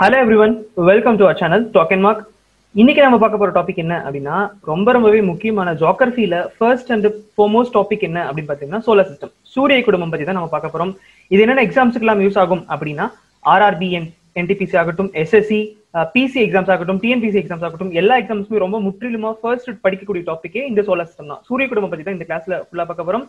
Hello everyone welcome to our channel talk and mark இன்னைக்கு நம்ம பார்க்க போற டாபிக் என்ன அப்படின்னா ரொம்ப ரொம்பவே முக்கியமான ஜாகிரபியில ஃபர்ஸ்ட் அண்ட் ஃபோமோஸ்ட் டாபிக் என்ன அப்படின்னு பாத்தீங்கன்னா சோலார் சிஸ்டம் சூரிய குடும்பம் பத்தி தான் நம்ம பார்க்க போறோம். இது என்னென்ன எக்ஸாம்ஸ்க்கு எல்லாம் யூஸ் ஆகும் அப்படின்னா ஆர்ஆர்பிஎன் என்டிபிசி ஆகட்டும் எஸ்எஸ்சி பிசி எக்ஸாம்ஸ் ஆகட்டும் டிஎன்பிசி எக்ஸாம்ஸ் ஆகட்டும் எல்லா எக்ஸாம்ஸுமே ரொம்ப முற்றிலுமா ஃபர்ஸ்ட் படிக்கக்கூடிய டாபிக்கே இந்த சோலார் சிஸ்டம் தான். சூரிய குடும்பம் பத்தி தான் இந்த கிளாஸ்ல ஃபுல்லா பார்க்க போறோம்.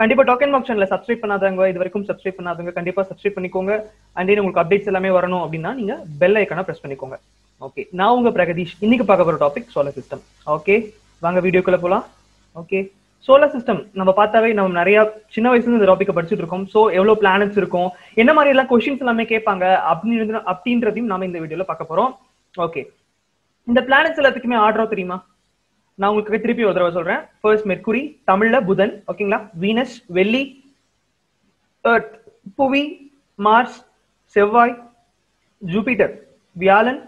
கண்டிப்பா டோக்கன் மார்க் சேனல்ல சப்ஸ்கிரைப் பண்ணாதவங்க இது வரைக்கும் சப்ஸ்கிரைப் பண்ணாதவங்க கண்டிப்பா சப்ஸ்கிரைப் பண்ணிக்கோங்க. அண்ட் உங்களுக்கு அப்டேட்ஸ் எல்லாமே வரணும் அப்படின்னா நீங்க பெல் ஐக்கான பிரஸ் பண்ணிக்கோங்க. ஓகே நான் உங்க பிரகதீஷ். இன்னைக்கு பார்க்க போற டாபிக் சோலார் சிஸ்டம் ஓகே வாங்க வீடியோக்குள்ள போலாம். ஓகே சோலார் சிஸ்டம் நம்ம பார்த்தாவே நம்ம நிறைய சின்ன வயசுல இருந்து இந்த டாபிக் படிச்சுட்டு இருக்கோம். சோ எவ்வளவு பிளானட்ஸ் இருக்கும்? என்ன மாதிரி எல்லாம் கொஸ்டின்ஸ் எல்லாமே கேட்பாங்க? அப்படின்னு அப்படின்றதையும் நாம இந்த வீடியோல பார்க்க போறோம். ஓகே இந்த பிளானட்ஸ் எல்லாத்துக்குமே ஆர்டர் தெரியுமா? நான் உங்களுக்கு திருப்பி ஒரு தடவை சொல்றேன். ஃபர்ஸ்ட் மெர்க்குரி தமிழ்ல புதன் ஓகேங்களா வீனஸ் வெள்ளி எர்த் புவி மார்ஸ் செவ்வாய் ஜூபிட்டர் வியாழன்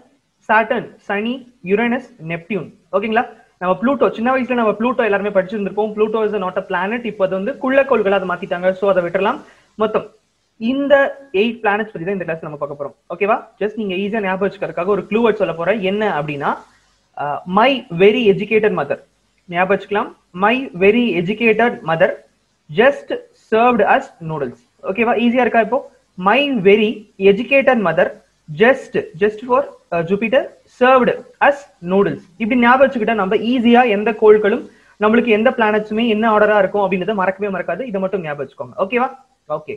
சாட்டர்ன் சனி யுரேனஸ் நெப்டியூன் ஓகேங்களா நம்ம ப்ளூட்டோ சின்ன வயசுல நம்ம ப்ளூட்டோ எல்லாருமே படிச்சிருந்திருப்போம். Pluto is not a planet இப்போ அது வந்து குள்ளக்கோள்களை அதை மாத்திட்டாங்க. ஸோ அதை விட்டுலாம் மொத்தம் இந்த எயிட் பிளானட்ஸ் பத்தி தான் இந்த கிளாஸ் நம்ம பார்க்க போறோம். ஓகேவா ஜஸ்ட் நீங்க ஈஸியா ஞாபகம் வச்சுக்கிறதுக்காக ஒரு க்ளூ சொல்ல போறேன். என்ன அப்படின்னா மை வெரி எஜுகேட்டட் மதர் ஞாபகம் வச்சுக்கலாம் my very educated mother just served us noodles ஓகேவா ஈஸியா இருக்கா இப்போ? My very educated mother just just for Jupiter served us noodles இப்படி ஞாபகம் வச்சுக்கிட்டா நம்ம ஈஸியா எந்த கோள்களும் நம்மளுக்கு எந்த பிளானட்ஸுமே என்ன ஆர்டரா இருக்கும் அப்படின்றத மறக்கவே மறக்காது. இதை மட்டும் ஞாபகம் வச்சுக்கோங்க ஓகேவா ஓகே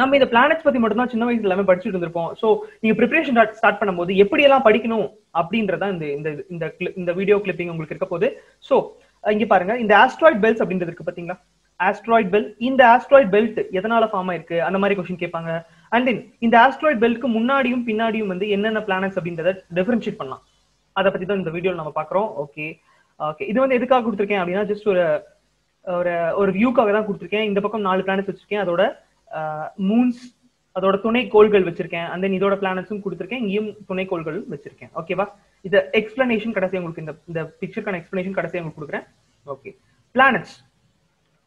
நம்ம இந்த பிளானட்ஸ் பத்தி மட்டும் தான் சின்ன வயசுல எல்லாமே படிச்சுட்டு இருந்திருப்போம். சோ நீங்க ப்ரிப்பரேஷன் ஸ்டார்ட் பண்ணும்போது எப்படி எல்லாம் படிக்கணும் அப்படின்றதா இந்த இந்த இந்த வீடியோ கிளிப்பிங் உங்களுக்கு இருக்க போது சோ இங்க பாருங்க. இந்த ஆஸ்ட்ராய்ட் பெல்ஸ் அப்படின்றது இருக்கு பாத்தீங்களா? ஆஸ்ட்ராய்ட் பெல் இந்த ஆஸ்ட்ராய்ட் பெல்ட் எதனால ஃபார்ம் ஆயிருக்கு? அந்த மாதிரி கொஸ்டின் கேட்பாங்க. அண்ட் தென் இந்த ஆஸ்ட்ராய்ட் பெல்ட்க்கு முன்னாடியும் பின்னாடியும் வந்து என்னென்ன பிளானட்ஸ் அப்படின்றத டிஃபரன்ஷியேட் பண்ணலாம். அதை பத்தி தான் இந்த வீடியோ நம்ம பாக்குறோம் ஓகே ஓகே இது வந்து எதுக்காக கொடுத்துருக்கேன் அப்படின்னா ஜஸ்ட் ஒரு ஒரு ஒரு வியூக்காக தான் கொடுத்துருக்கேன். இந்த பக்கம் நாலு பிளானட்ஸ் வச்சிருக்கேன். அதோட மூன்ஸ் அதோட துணை கோள்கள் வச்சிருக்கேன் அந்த இதோட பிளானட்ஸும் கொடுத்துருக்கேன். இங்கேயும் துணை கோள்கள் வச்சிருக்கேன் ஓகேவா இந்த எக்ஸ்பிளனேஷன் கடைசி உங்களுக்கு இந்த இந்த பிக்சருக்கான எக்ஸ்பிளனேஷன் கடைசி உங்களுக்கு கொடுக்குறேன். ஓகே பிளானட்ஸ்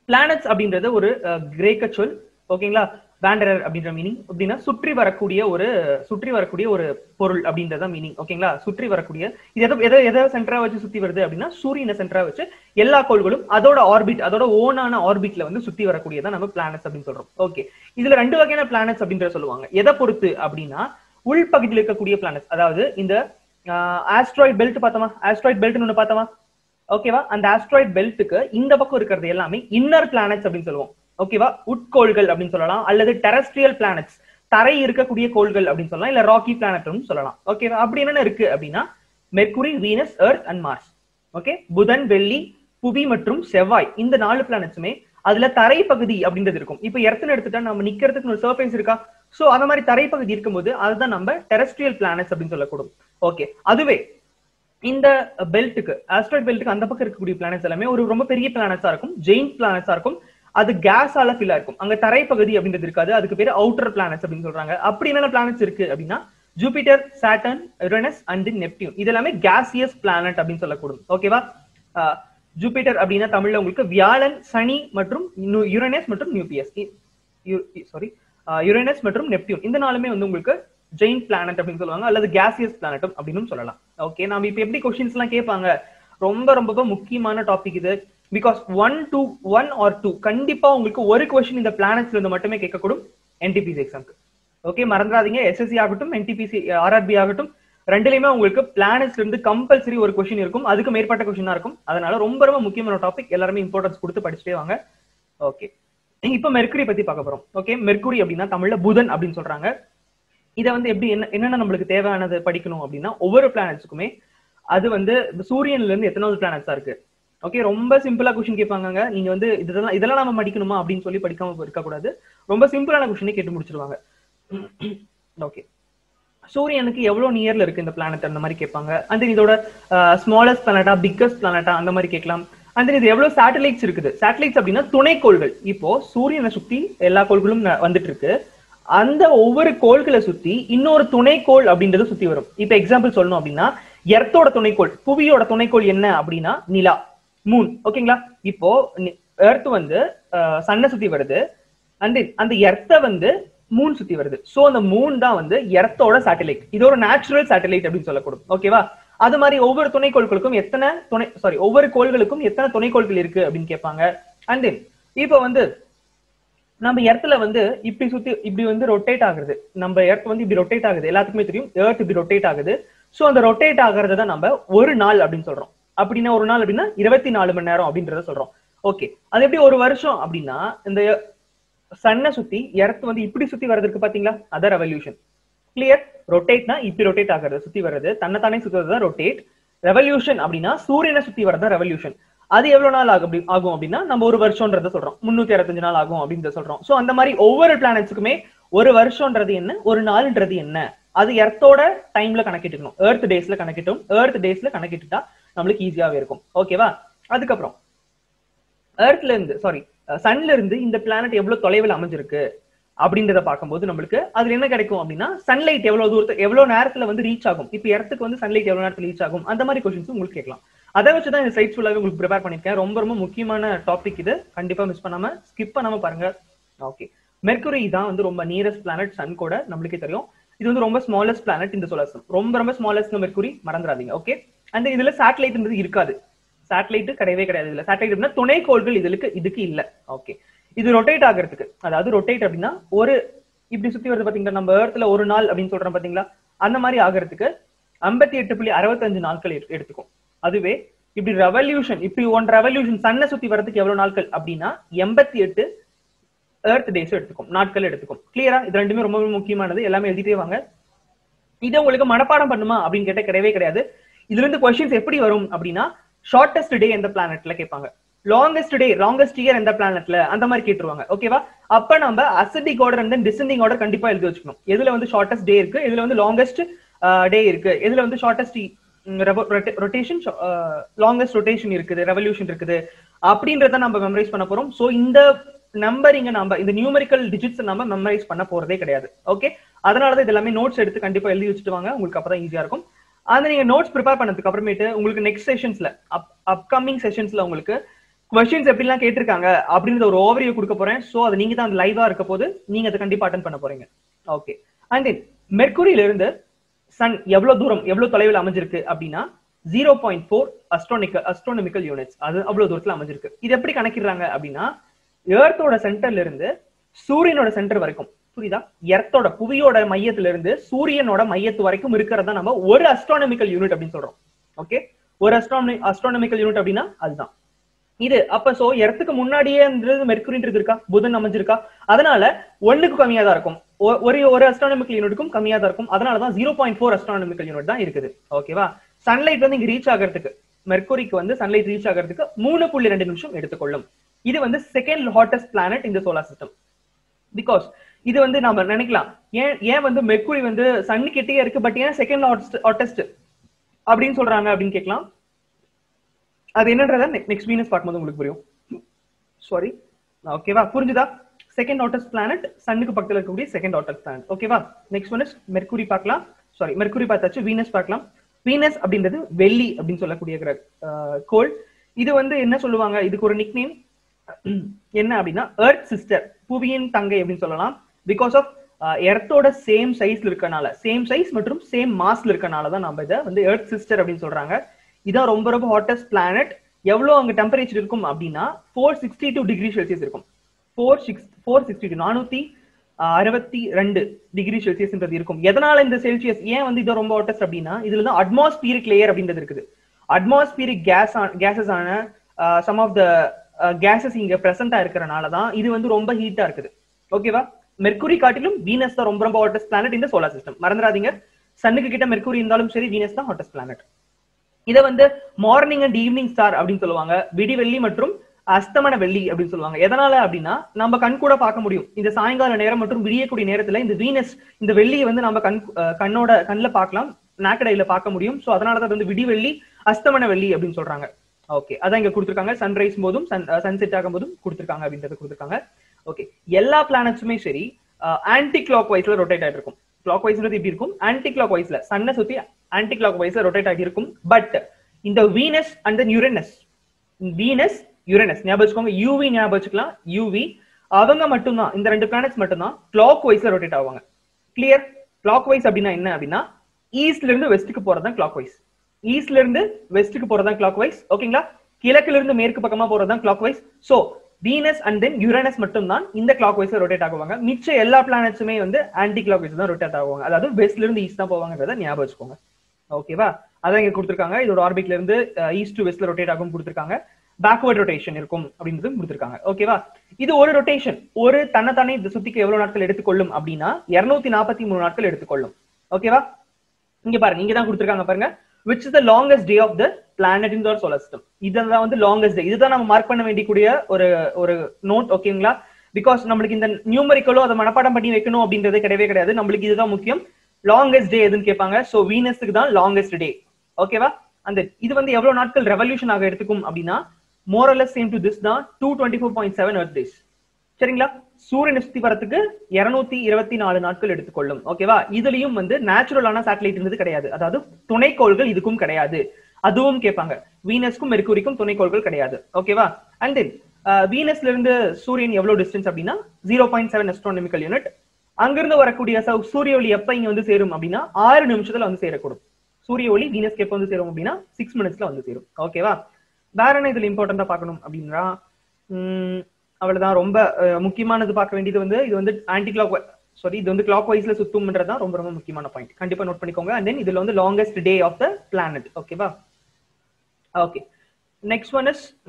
பிளானட்ஸ் அப்படின்றது ஒரு கிரேக்க சொல். ஓகேங்களா வேண்டரர் அப்படின்ற மீனிங் அப்படின்னா சுற்றி வரக்கூடிய ஒரு சுற்றி வரக்கூடிய ஒரு பொருள் அப்படின்றத மீனிங் ஓகேங்களா சுற்றி வரக்கூடிய இது எதை எதை எதை சென்டரா வச்சு சுத்தி வருது அப்படின்னா சூரியனை சென்டரா வச்சு எல்லா கோள்களும் அதோட ஆர்பிட் அதோட ஓனான ஆர்பிட்ல வந்து சுத்தி வரக்கூடியதான் நம்ம பிளானட்ஸ் அப்படின்னு சொல்றோம். ஓகே இதுல ரெண்டு வகையான பிளானட்ஸ் அப்படின்றத சொல்லுவாங்க. எதை பொறுத்து அப்படின்னா உள்பகுதியில் இருக்கக்கூடிய பிளானட்ஸ் அதாவது இந்த ஆஸ்ட்ராய்ட் பெல்ட் பார்த்தோமா? ஆஸ்ட்ராய்ட் பெல்ட்னு ஒண்ணு பார்த்தோமா? ஓகேவா அந்த ஆஸ்ட்ராய்ட் பெல்ட்டுக்கு இந்த பக்கம் இருக்கிறது எல்லாமே இன்னர் பிளானட்ஸ் அப்படின்னு சொல்லுவோம். ஓகேவா உட்கோள்கள் அப்படின்னு சொல்லலாம். அல்லது டெரஸ்ட்ரியல் பிளானட்ஸ் தரை இருக்கக்கூடிய கோள்கள் அப்படின்னு சொல்லலாம். இல்ல ராக்கி பிளானட்னு சொல்லலாம். ஓகேவா அப்படி என்னென்ன இருக்கு அப்படின்னா Mercury Venus Earth and Mars okay புதன் வெள்ளி புவி மற்றும் செவ்வாய். இந்த நாலு பிளானட்ஸுமே அதுல தரை பகுதி அப்படின்றது இருக்கும். இப்ப எர்த்னு எடுத்துட்டா நம்ம நிக்கிறதுக்கு ஒரு சர்ஃபேஸ் இருக்கா? சோ அந்த மாதிரி தரைப்பகுதி இருக்கும்போது அதுதான் நம்ம டெரஸ்ட்ரியல் பிளானட்ஸ் அப்படின்னு சொல்லக்கூடும். ஓகே அதுவே இந்த பெல்ட்டுக்கு ஆஸ்ட்ராய்ட் பெல்ட்டுக்கு அந்த பக்கம் இருக்கக்கூடிய பிளானட்ஸ் எல்லாமே ஒரு ரொம்ப பெரிய பிளானட்ஸா இருக்கும். ஜெயின் பிளானட்ஸா இருக்கும். அது கேஸால ஃபில் இருக்கும் அங்க தரைப்பகுதி அப்படின்றது இருக்காது. அதுக்கு பேர் அவுட்டர் பிளானட்ஸ் அப்படின்னு சொல்றாங்க. அப்படி என்னென்ன பிளானட்ஸ் இருக்கு அப்படின்னா Jupiter Saturn Uranus and Neptune இது எல்லாமே கேசியஸ் பிளானட் அப்படின்னு சொல்லக்கூடும். ஓகேவா ஜூபிட்டர் அப்படின்னா தமிழ்ல உங்களுக்கு வியாழன் சனி மற்றும் யுரனஸ் மற்றும் நியூபியஸ் சாரி யுரேனஸ் மற்றும் நெப்டியூன் இந்த நாளுமே வந்து உங்களுக்கு ஜெயின் பிளானட் அப்படின்னு சொல்லுவாங்க. அல்லது கேசியஸ் பிளானட் அப்படின்னு சொல்லலாம். ஓகே நாம இப்ப எப்படி கொஸ்டின்ஸ் எல்லாம் கேட்பாங்க? ரொம்ப ரொம்ப முக்கியமான டாபிக் இது. Because one two one or two கண்டிப்பா உங்களுக்கு ஒரு கொஸ்டின் இந்த பிளானட்ஸ்ல இருந்து மட்டுமே கேட்கக்கூடும். என்டிபிசி எக்ஸாம்க்கு ஓகே மறந்துடாதீங்க. எஸ்எஸ்சி ஆகட்டும் என்டிபிசி ஆர்ஆர்பி ஆகட்டும் ரெண்டுலயுமே உங்களுக்கு பிளானட்ஸ்ல இருந்து கம்பல்சரி ஒரு கொஸ்டின் இருக்கும். அதுக்கு மேற்பட்ட கொஸ்டினா இருக்கும். அதனால ரொம்ப ரொம்ப முக்கியமான டாபிக் எல்லாருமே இம்பார்ட்டன்ஸ் கொடுத்து படிச்சுட்டே வாங்க. ஓகே இப்ப மெர்க்குரி பத்தி பார்க்க போறோம். ஓகே மெர்க்குரி அப்படின்னா தமிழ்ல புதன் அப்படின்னு சொல்றாங்க. இதை வந்து எப்படி என்ன என்னென்ன நம்மளுக்கு தேவையானது படிக்கணும் அப்படின்னா ஒவ்வொரு பிளானட்ஸுக்குமே அது வந்து சூரியன்ல இருந்து எத்தனாவது பிளானட்ஸா இருக்கு? ஓகே ரொம்ப சிம்பிளா கொஸ்டின் கேட்பாங்க நீங்க வந்து இதெல்லாம் இதெல்லாம் நம்ம படிக்கணுமா அப்படின்னு சொல்லி படிக்காம இருக்கக்கூடாது. ரொம்ப சிம்பிளான கொஸ்டினே கேட்டு முடிச்சிருவாங்க. ஓகே சூரியனுக்கு எவ்வளவு நியர்ல இருக்கு இந்த பிளானட் அந்த மாதிரி கேட்பாங்க. அண்ட் இதோட ஸ்மாலஸ்ட் பிளானட்டா பிக்கஸ்ட் பிளானட்டா அந்த மாதிரி கேட்கலாம். அண்ட் இது எவ்வளவு சேட்டலைட்ஸ் இருக்குது? சேட்டலைட்ஸ் அப்படின்னா துணைக்கோள்கள். இப்போ சூரியனை சுத்தி எல்லா கோள்களும் வந்துட்டு இருக்கு அந்த ஒவ்வொரு கோள்களை சுத்தி இன்னொரு துணைக்கோள் அப்படின்றது சுத்தி வரும். இப்ப எக்ஸாம்பிள் சொல்லணும் அப்படின்னா எர்த்தோட துணைக்கோள் புவியோட துணைக்கோள் என்ன அப்படின்னா நிலா. மூன் ஓகேங்களா இப்போ எர்த் வந்து சன்னை சுத்தி வருது. அண்ட் அந்த எர்த்த வந்து மூன் சுத்தி வருது. சோ அந்த மூன் தான் வந்து எர்த்தோட சேட்டலைட் இது ஒரு நேச்சுரல் சேட்டலைட் அப்படின்னு சொல்லக்கூடும். ஓகேவா அது மாதிரி ஒவ்வொரு துணைக்கோள்களுக்கும் எத்தனை துணை சாரி ஒவ்வொரு கோள்களுக்கும் எத்தனை துணைக்கோள்கள் இருக்கு அப்படின்னு கேட்பாங்க. அண்ட் தென் இப்போ வந்து நம்ம எர்த்ல வந்து இப்படி சுத்தி இப்படி வந்து ரொட்டேட் ஆகுது நம்ம எர்த் வந்து இப்படி ரொட்டேட் ஆகுது. எல்லாத்துக்குமே தெரியும் எர்த் இப்படி ரொட்டேட் ஆகுது. சோ அந்த ரொட்டேட் ஆகுறத தான் நம்ம ஒரு நாள் அப்படின்னு சொல்றோம். அப்படின்னா ஒரு நாள் அப்படின்னா இருபத்தி நாலு மணி நேரம் அப்படின்றத சொல்றோம். ஓகே அது எப்படி ஒரு வருஷம் அப்படின்னா இந்த சன்னை சுத்தி எர்த் வந்து இப்படி சுத்தி வர்றதுக்கு பாத்தீங்களா? அதான் ரெவல்யூஷன் கிளியர் ரொட்டேட்னா இப்படி ரொட்டேட் ஆகுறது சுத்தி வர்றது தன்னைத்தானே சுத்துறது தான் ரொட்டேட் ரெவல்யூஷன் அப்படின்னா சூரியனை சுத்தி வர்றது ரெவல்யூஷன் அது எவ்வளவு நாள் ஆகும் ஆகும் அப்படின்னா நம்ம ஒரு வருஷம்ன்றத சொல்றோம். முன்னூத்தி அறுபத்தஞ்சு நாள் ஆகும் அப்படின்னு சொல்றோம். சோ அந்த மாதிரி ஒவ்வொரு பிளானட்ஸுக்குமே ஒரு வருஷம்ன்றது என்ன ஒரு நாள்ன்றது என்ன? அது எர்த்தோட டைம்ல கணக்கிட்டுக்கணும். எர்த் டேஸ்ல கணக்கிட்டோம். எர்த் டேஸ்ல கணக்கிட்டுட்டா நம்மளுக்கு ஈஸியாவே இருக்கும். ஓகேவா அதுக்கப்புறம் எர்த்ல இருந்து சாரி சன்ல இருந்து இந்த பிளானட் எவ்வளவு தொலைவில் அமைஞ்சிருக்கு அப்படின்றத பார்க்கும்போது நம்மளுக்கு அதுல என்ன கிடைக்கும் அப்படின்னா சன்லைட் எவ்வளவு தூரத்து எவ்வளவு நேரத்துல வந்து ரீச் ஆகும். இப்போ இடத்துக்கு வந்து சன்லைட் எவ்வளவு நேரத்துல ரீச் ஆகும்? அந்த மாதிரி கொஸ்டின்ஸ் உங்களுக்கு கேட்கலாம். அதை வச்சு தான் இந்த சைட்ஸ் ஃபுல்லாவே உங்களுக்கு ப்ரிப்பேர் பண்ணிருக்கேன் ரொம்ப ரொம்ப முக்கியமான டாபிக் இது. கண்டிப்பா மிஸ் பண்ணாம ஸ்கிப் பண்ணாம பாருங்க. ஓகே மெர்குரி தான் வந்து ரொம்ப நியரஸ்ட் பிளானட் சன் கூட நம்மளுக்கே தெரியும். இது வந்து ரொம்ப ஸ்மாலஸ்ட் பிளானட் இந்த சோலார் சிஸ்டம் ரொம்ப ரொம்ப ஸ்மாலஸ்ட் மெர்குரி மறந்துடாதீங்க. ஓகே அண்ட் இதுல சேட்டலைட்ன்றது இருக்காது. சேட்டலைட் கிடையவே கிடையாது இதுல. சேட்டலைட் அப்படின்னா துணைக்கோள்கள் இதுக்கு இதுக்கு இல்ல. ஓகே இது ரொட்டேட் ஆகிறதுக்கு. அதாவது ரொட்டேட் அப்படின்னா ஒரு இப்படி சுத்தி வருது பாத்தீங்களா? நம்ம ஏர்த்ல ஒரு நாள் அப்படின்னு சொல்றோம் பாத்தீங்களா? அந்த மாதிரி ஆகிறதுக்கு ஐம்பத்தி எட்டு புள்ளி அறுபத்தஞ்சு நாட்கள் எடுத்துக்கும். அதுவே இப்படி ரெவல்யூஷன் இப்படி ஒன் ரெவல்யூஷன் சன்னை சுத்தி வர்றதுக்கு எவ்வளவு நாட்கள் அப்படின்னா எண்பத்தி எட்டு ஏர்த் டேஸ் எடுத்துக்கும். நாட்கள் எடுத்துக்கும். கிளியரா இது ரெண்டுமே ரொம்ப முக்கியமானது. எல்லாமே எழுதிட்டே வாங்க. இது உங்களுக்கு மனப்பாடம் பண்ணுமா அப்படின்னு கேட்ட கிடையவே கிடையாது. இதுல இருந்து கொஸ்டின்ஸ் எப்படி வரும் அப்படின்னா ஷார்டஸ்ட் டே எந்த பிளானட்ல கேட்பாங்க. லாங்கஸ்ட் டே லாங்கஸ்ட் இயர் எந்த பிளானட்ல அந்த மாதிரி கேட்டுருவாங்க. ஓகேவா அப்ப நம்ம ascending order and descending order கண்டிப்பா எழுதி வச்சுக்கணும். எதுல வந்து ஷார்டஸ்ட் டே இருக்கு? இதுல வந்து லாங்கஸ்ட் டே இருக்கு? எதுல வந்து ஷார்டஸ்ட் ரொட்டேஷன் லாங்கஸ்ட் ரொட்டேஷன் இருக்குது ரெவல்யூஷன் இருக்குது அப்படின்றத நம்ம மெமரைஸ் பண்ண போறோம். சோ இந்த நம்பரிங்க நம்ம இந்த நியூமரிக்கல் டிஜிட்ஸ் நம்ம மெமரைஸ் பண்ண போறதே கிடையாது. ஓகே அதனாலதான் இது எல்லாமே நோட்ஸ் எடுத்து கண்டிப்பா எழுதி வச்சுட்டு வாங்க. உங்களுக்கு அப்பதான் ஈஸியா இருக்கும். அந்த நீங்க நோட்ஸ் ப்ரிப்பேர் பண்ணதுக்கு அப்புறமேட்டு உங்களுக்கு நெக்ஸ்ட் செஷன்ஸ்ல அப்கமிங் செஷன்ஸ்ல உங்களுக்கு கொஸ்டின்ஸ் எப்படிலாம் கேட்டிருக்காங்க அப்படின்ற ஒரு ஓவரியை கொடுக்க போறேன். சோ அது நீங்க தான் லைவா இருக்க போது நீங்க அதை கண்டிப்பா அட்டன் பண்ண போறீங்க. ஓகே அண்ட் தென் மெர்குரியில இருந்து சன் எவ்வளவு தூரம் எவ்வளவு தொலைவில் அமைஞ்சிருக்கு அப்படின்னா zero point four astronomical astronomical units அது அவ்வளவு தூரத்துல அமைஞ்சிருக்கு. இது எப்படி கணக்கிடுறாங்க அப்படின்னா ஏர்த்தோட சென்டர்ல இருந்து சூரியனோட சென்டர் வரைக்கும் புரியுதா? எர்த்தோட புவியோட மையத்துல இருந்து சூரியனோட மையத்து வரைக்கும் இருக்கிறதா நம்ம ஒரு அஸ்ட்ரானமிக்கல் யூனிட் அப்படின்னு சொல்றோம். ஓகே ஒரு அஸ்ட்ரானமி அஸ்ட்ரானமிக்கல் யூனிட் அப்படின்னா அதுதான். இது அப்ப சோ எர்த்துக்கு முன்னாடியே மெர்குரின்றது இருக்கா? புதன் அமைஞ்சிருக்கா? அதனால ஒண்ணுக்கு கம்மியா தான் இருக்கும் ஒரு ஒரு அஸ்ட்ரானமிக்கல் யூனிட்டுக்கும் கம்மியா தான் இருக்கும். அதனால தான் zero point four astronomical unit தான் இருக்குது. ஓகேவா சன்லைட் வந்து இங்க ரீச் ஆகிறதுக்கு மெர்குரிக்கு வந்து சன்லைட் ரீச் ஆகிறதுக்கு மூணு புள்ளி ரெண்டு நிமிஷம் எடுத்துக்கொள்ளும். இது வந்து செகண்ட் ஹாட்டஸ்ட் பிளானட் இந்த சோலார் சிஸ்டம் பிகாஸ் இது வந்து நாம நினைக்கலாம். ஏன் ஏன் வந்து மெர்க்குரி வந்து சன் கிட்டே இருக்கு பட் ஏன் செகண்ட் ஹாட்டஸ்ட் அப்படின்னு சொல்றாங்க அப்படின்னு கேட்கலாம். அது என்னன்றத நெக்ஸ்ட் வீனஸ் பார்க்கும்போது உங்களுக்கு புரியும். சாரி ஓகேவா புரிஞ்சுதா? செகண்ட் ஹாட்டஸ்ட் பிளானட் சன்னுக்கு பக்கத்துல இருக்கக்கூடிய செகண்ட் ஹாட்டஸ்ட் பிளானட் ஓகேவா நெக்ஸ்ட் ஒன் இஸ் மெர்க்குரி பார்க்கலாம். சாரி மெர்க்குரி பார்த்தாச்சு வீனஸ் பார்க்கலாம். வீனஸ் அப்படின்றது வெள்ளி அப்படின்னு சொல்லக்கூடிய கோல் இது வந்து என்ன சொல்லுவாங்க? இதுக்கு ஒரு நிக் என்ன அப்படின்னா எர்த் சிஸ்டர் புவியின் தங்கை அப்படின்னு சொல்லலாம். பிகாஸ் ஆஃப் எர்த்தோட சேம் சைஸ்ல இருக்கனால சேம் சைஸ் மற்றும் சேம் மாஸ்ல இருக்கனால தான் நம்ம இதை வந்து எர்த் சிஸ்டர் அப்படின்னு சொல்றாங்க. இதான் ரொம்ப ரொம்ப ஹாட்டஸ்ட் பிளானட் எவ்வளவு அங்க டெம்பரேச்சர் இருக்கும் அப்படின்னா four sixty two degree Celsius இருக்கும். Four six four sixty two நானூத்தி அறுபத்தி ரெண்டு டிகிரி செல்சியஸ்ன்றது இருக்கும். எதனால இந்த செல்சியஸ் ஏன் வந்து இது ரொம்ப ஹாட்டஸ்ட் அப்படின்னா இதுல தான் அட்மாஸ்பியரிக் லேயர் அப்படின்றது இருக்குது. அட்மாஸ்பியரிக் கேஸ் கேசஸ் ஆன சம் ஆஃப் த கேசஸ் இங்க பிரசண்டா இருக்கிறனால தான் இது வந்து ரொம்ப ஹீட்டா இருக்குது. ஓகேவா மெர்க்குரி காட்டிலும் வீனஸ் தான் ரொம்ப ரொம்ப ஹாட்டஸ்ட் பிளானட் இந்த சோலார் சிஸ்டம் மறந்துடாதீங்க. சன்னுக்கு கிட்ட மெர்க்குரி இருந்தாலும் சரி வீனஸ் தான் ஹாட்டஸ்ட் பிளானட் இதை வந்து மார்னிங் அண்ட் ஈவினிங் ஸ்டார் அப்படின்னு சொல்லுவாங்க. விடிவெள்ளி மற்றும் அஸ்தமன வெள்ளி அப்படின்னு சொல்லுவாங்க. எதனால அப்படின்னா நம்ம கண் கூட பார்க்க முடியும். இந்த சாயங்கால நேரம் மற்றும் விடியக்கூடிய நேரத்துல இந்த வீனஸ் இந்த வெள்ளியை வந்து நம்ம கண் அஹ் கண்ணோட கண்ணுல பார்க்கலாம். நாக்கடையில பார்க்க முடியும். சோ அதனால தான் வந்து விடிவெள்ளி அஸ்தமன வெள்ளி அப்படின்னு சொல்றாங்க. ஓகே அதான் இங்க கொடுத்துருக்காங்க. சன்ரைஸ் போதும் சன் சன்செட் ஆகும் போதும் கொடுத்துருக்காங்க அப்படின்றத கொடுத்துருக்காங்க. ஓகே எல்லா பிளானட்ஸுமே சரி ஆன்டி கிளாக் வைஸ்ல ரொட்டேட் ஆகிட்டு இருக்கும் கிளாக் வைஸ்ன்றது இப்படி இருக்கும்? ஆன்டி கிளாக் வைஸ்ல சன்னை சுத்தி ஆன்டி கிளாக் வைஸ்ல ரொட்டேட் ஆகி இருக்கும் பட் இந்த Venus and then Uranus Venus Uranus ஞாபகம் வச்சுக்கோங்க யூவி ஞாபகம் வச்சுக்கலாம். யூவி அவங்க மட்டும்தான் இந்த ரெண்டு பிளானட்ஸ் மட்டும்தான் கிளாக் வைஸ்ல ரொட்டேட் ஆவாங்க. கிளியர் கிளாக் வைஸ் அப்படின்னா என்ன அப்படின்னா ஈஸ்ட்ல இருந்து வெஸ்ட்டுக்கு போறதுதான் கிளாக் வைஸ் ஈஸ்ட்ல இருந்து வெஸ்ட்டுக்கு போறதுதான் கிளாக் வைஸ் ஓகேங்களா கிழக்குல இருந்து மேற்கு பக்கமா போறதுதான் clockwise so Venus and then Uranus மட்டும் தான் இந்த கிளாக் வைஸ்ல ரொட்டேட் ஆகுவாங்க. மிச்ச எல்லா பிளானட்ஸுமே வந்து ஆன்டி கிளாக் வைஸ் தான் ரொட்டேட் ஆகுவாங்க. அதாவது வெஸ்ட்ல இருந்து ஈஸ்ட் தான் போவாங்கன்றத ஞாபகம் வச்சுக்கோங்க. ஓகேவா அதான் இங்க கொடுத்துருக்காங்க. இதோட ஆர்பிட்ல இருந்து ஈஸ்ட் டு வெஸ்ட்ல ரொட்டேட் ஆகும் கொடுத்துருக்காங்க. பேக்வர்ட் ரொட்டேஷன் இருக்கும் அப்படின்றது கொடுத்துருக்காங்க. ஓகேவா இது ஒரு ரொட்டேஷன் ஒரு தன்னைத்தானே இந்த சுத்திக்கு எவ்வளவு நாட்கள் எடுத்துக்கொள்ளும் அப்படின்னா இருநூத்தி நாற்பத்தி மூணு நாட்கள் எடுத்துக்கொள்ளும். ஓகேவா இங்க பாருங்க. இங்க தான் கொடுத்துருக்காங்க பாருங்க. Which is the longest day of the planet in solar system இதுதான் வந்து லாங்கஸ்ட் டே இதுதான் நம்ம மார்க் பண்ண வேண்டியக்கூடிய ஒரு ஒரு நோட் ஓகேங்களா பிகாஸ் நம்மளுக்கு இந்த நியூமரிக்கலோ அதை மனப்பாடம் பண்ணி வைக்கணும் அப்படின்றது கிடையவே கிடையாது. நம்மளுக்கு இதுதான் முக்கியம். லாங்கஸ்ட் டே எதுன்னு கேட்பாங்க. சோ வீனஸுக்கு தான் லாங்கஸ்ட் டே ஓகேவா அந்த இது வந்து எவ்வளவு நாட்கள் ரெவல்யூஷன் ஆக எடுத்துக்கும் அப்படின்னா மோரலஸ் சேம் டு திஸ் தான் two twenty four point seven earth days சரிங்களா? சூரியனை சுத்தி வரதுக்கு இருநூத்தி இருபத்தி நாலு நாட்கள் எடுத்துக்கொள்ளும். ஓகேவா இதுலயும் வந்து நேச்சுரலான சேட்டலைட் இருந்தது கிடையாது. அதாவது துணைக்கோள்கள் இதுக்கும் கிடையாது. அதுவும் கேட்பாங்க. வீனஸ்க்கும் மெர்குரிக்கும் துணைக்கோள்கள் கிடையாது. ஓகேவா அண்ட் தென் வீனஸ்ல இருந்து சூரியன் எவ்வளவு டிஸ்டன்ஸ் அப்படின்னா zero point seven astronomical unit அங்கிருந்து வரக்கூடிய சூரிய ஒளி எப்ப இங்க வந்து சேரும் அப்படின்னா ஆறு நிமிஷத்துல வந்து சேரக்கூடும். சூரிய ஒளி வீனஸ்க்கு எப்போ வந்து சேரும் அப்படின்னா சிக்ஸ் மினிட்ஸ்ல வந்து சேரும். ஓகேவா வேற என்ன இதுல இம்பார்ட்டண்டா பார்க்கணும் அப்படின்னா உம், அவ்வளவுதான். ரொம்ப முக்கியமானது பார்க்க வேண்டியது வந்து இது வந்து ஆன்டி கிளாக் சாரி இது வந்து கிளாக் வைஸ்ல சுத்தும்ன்றது தான் ரொம்ப ரொம்ப முக்கியமான பாயிண்ட் கண்டிப்பா நோட் பண்ணிக்கோங்க. அண்ட் தென் இதுல வந்து longest day of the planet ஓகேவா okay next one is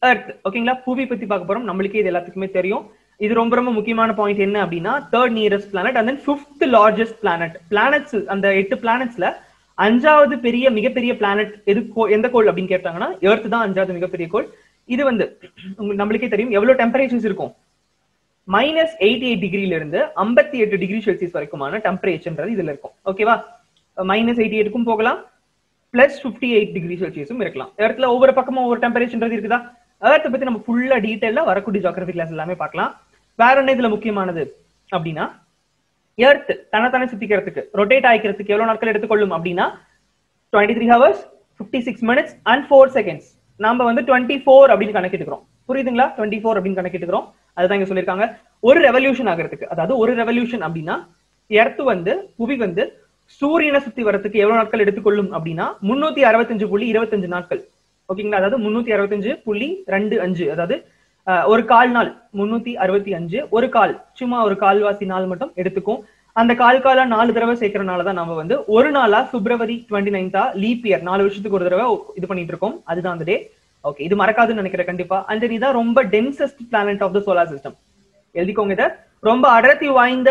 earth ஓகேங்களா பூமி பத்தி பார்க்க போறோம். நம்மளுக்கே இது எல்லாத்துக்குமே தெரியும். இது ரொம்ப ரொம்ப முக்கியமான பாயிண்ட் என்ன அப்படின்னா third nearest planet and then fifth largest planet planets அந்த எட்டு பிளானட்ஸ்ல அஞ்சாவது பெரிய மிகப்பெரிய பிளானட் எது கோ- எந்த கோள் அப்படின்னு கேட்டாங்கன்னா எர்த் தான் அஞ்சாவது மிகப்பெரிய கோள். இது வந்து உங்களுக்கு நம்மளுக்கே தெரியும். எவ்வளவு டெம்பரேச்சர்ஸ் இருக்கும்? மைனஸ் எயிட்டி எயிட் டிகிரில இருந்து ஐம்பத்தி எட்டு டிகிரி செல்சியஸ் வரைக்குமான டெம்பரேச்சர்ன்றது இதுல இருக்கும். ஓகேவா மைனஸ் எயிட்டி எயிட்டுக்கும் போகலாம். பிளஸ் பிப்டி எயிட் டிகிரி செல்சியஸும் இருக்கலாம் இடத்துல ஒவ்வொரு பக்கமும் ஒவ்வொரு டெம்பரேச்சர்ன்றது இருக்குதா? அதை பத்தி நம்ம ஃபுல்லா டீடைலா வரக்கூடிய ஜியோகிராஃபி கிளாஸ் எல்லாமே பார்க்கலாம். வேற என்ன இதுல முக்கியமானது அப்படின்னா எர்த் தன்னைத்தானே சுத்திக்கிறதுக்கு ரொட்டேட் ஆகிக்கிறதுக்கு எவ்வளவு நாட்கள் எடுத்துக்கொள்ளும் அப்படின்னா twenty three hours fifty six minutes and four seconds நம்ம வந்து டுவெண்ட்டி ஃபோர் அப்படின்னு கணக்கிட்டுக்கிறோம். புரியுதுங்களா? டுவெண்ட்டி ஃபோர் அப்படின்னு கணக்கிட்டுக்கிறோம். அதுதான் இங்க சொல்லியிருக்காங்க. ஒரு ரெவல்யூஷன் ஆகிறதுக்கு அதாவது ஒரு ரெவல்யூஷன் அப்படின்னா எர்த் வந்து புவி வந்து சூரியனை சுத்தி வரத்துக்கு எவ்வளவு நாட்கள் எடுத்துக்கொள்ளும் அப்படின்னா முன்னூத்தி அறுபத்தஞ்சு புள்ளி இருபத்தஞ்சு நாட்கள். ஓகேங்களா? அதாவது முன்னூத்தி அறுபத்தஞ்சு புள்ளி ரெண்டு அஞ்சு. அதாவது ஒரு கால் நாள் முன்னூத்தி அறுபத்தி அஞ்சு. ஒரு கால் சும்மா ஒரு கால்வாசி நாள் மட்டும் எடுத்துக்கும் அந்த கால் காலா நாலு தடவை சேர்க்கறனால தான் நம்ம வந்து ஒரு நாளா பிப்ரவரி டுவெண்ட்டி நைன்தா லீப் இயர் நாலு வருஷத்துக்கு ஒரு தடவை இது பண்ணிட்டு இருக்கோம். அதுதான் அந்த டே ஓகே இது மறக்காதுன்னு நினைக்கிறேன் கண்டிப்பா. அண்ட் தென் இதான் ரொம்ப densest planet of the solar system எழுதிக்கோங்க இதை. ரொம்ப அடர்த்தி வாய்ந்த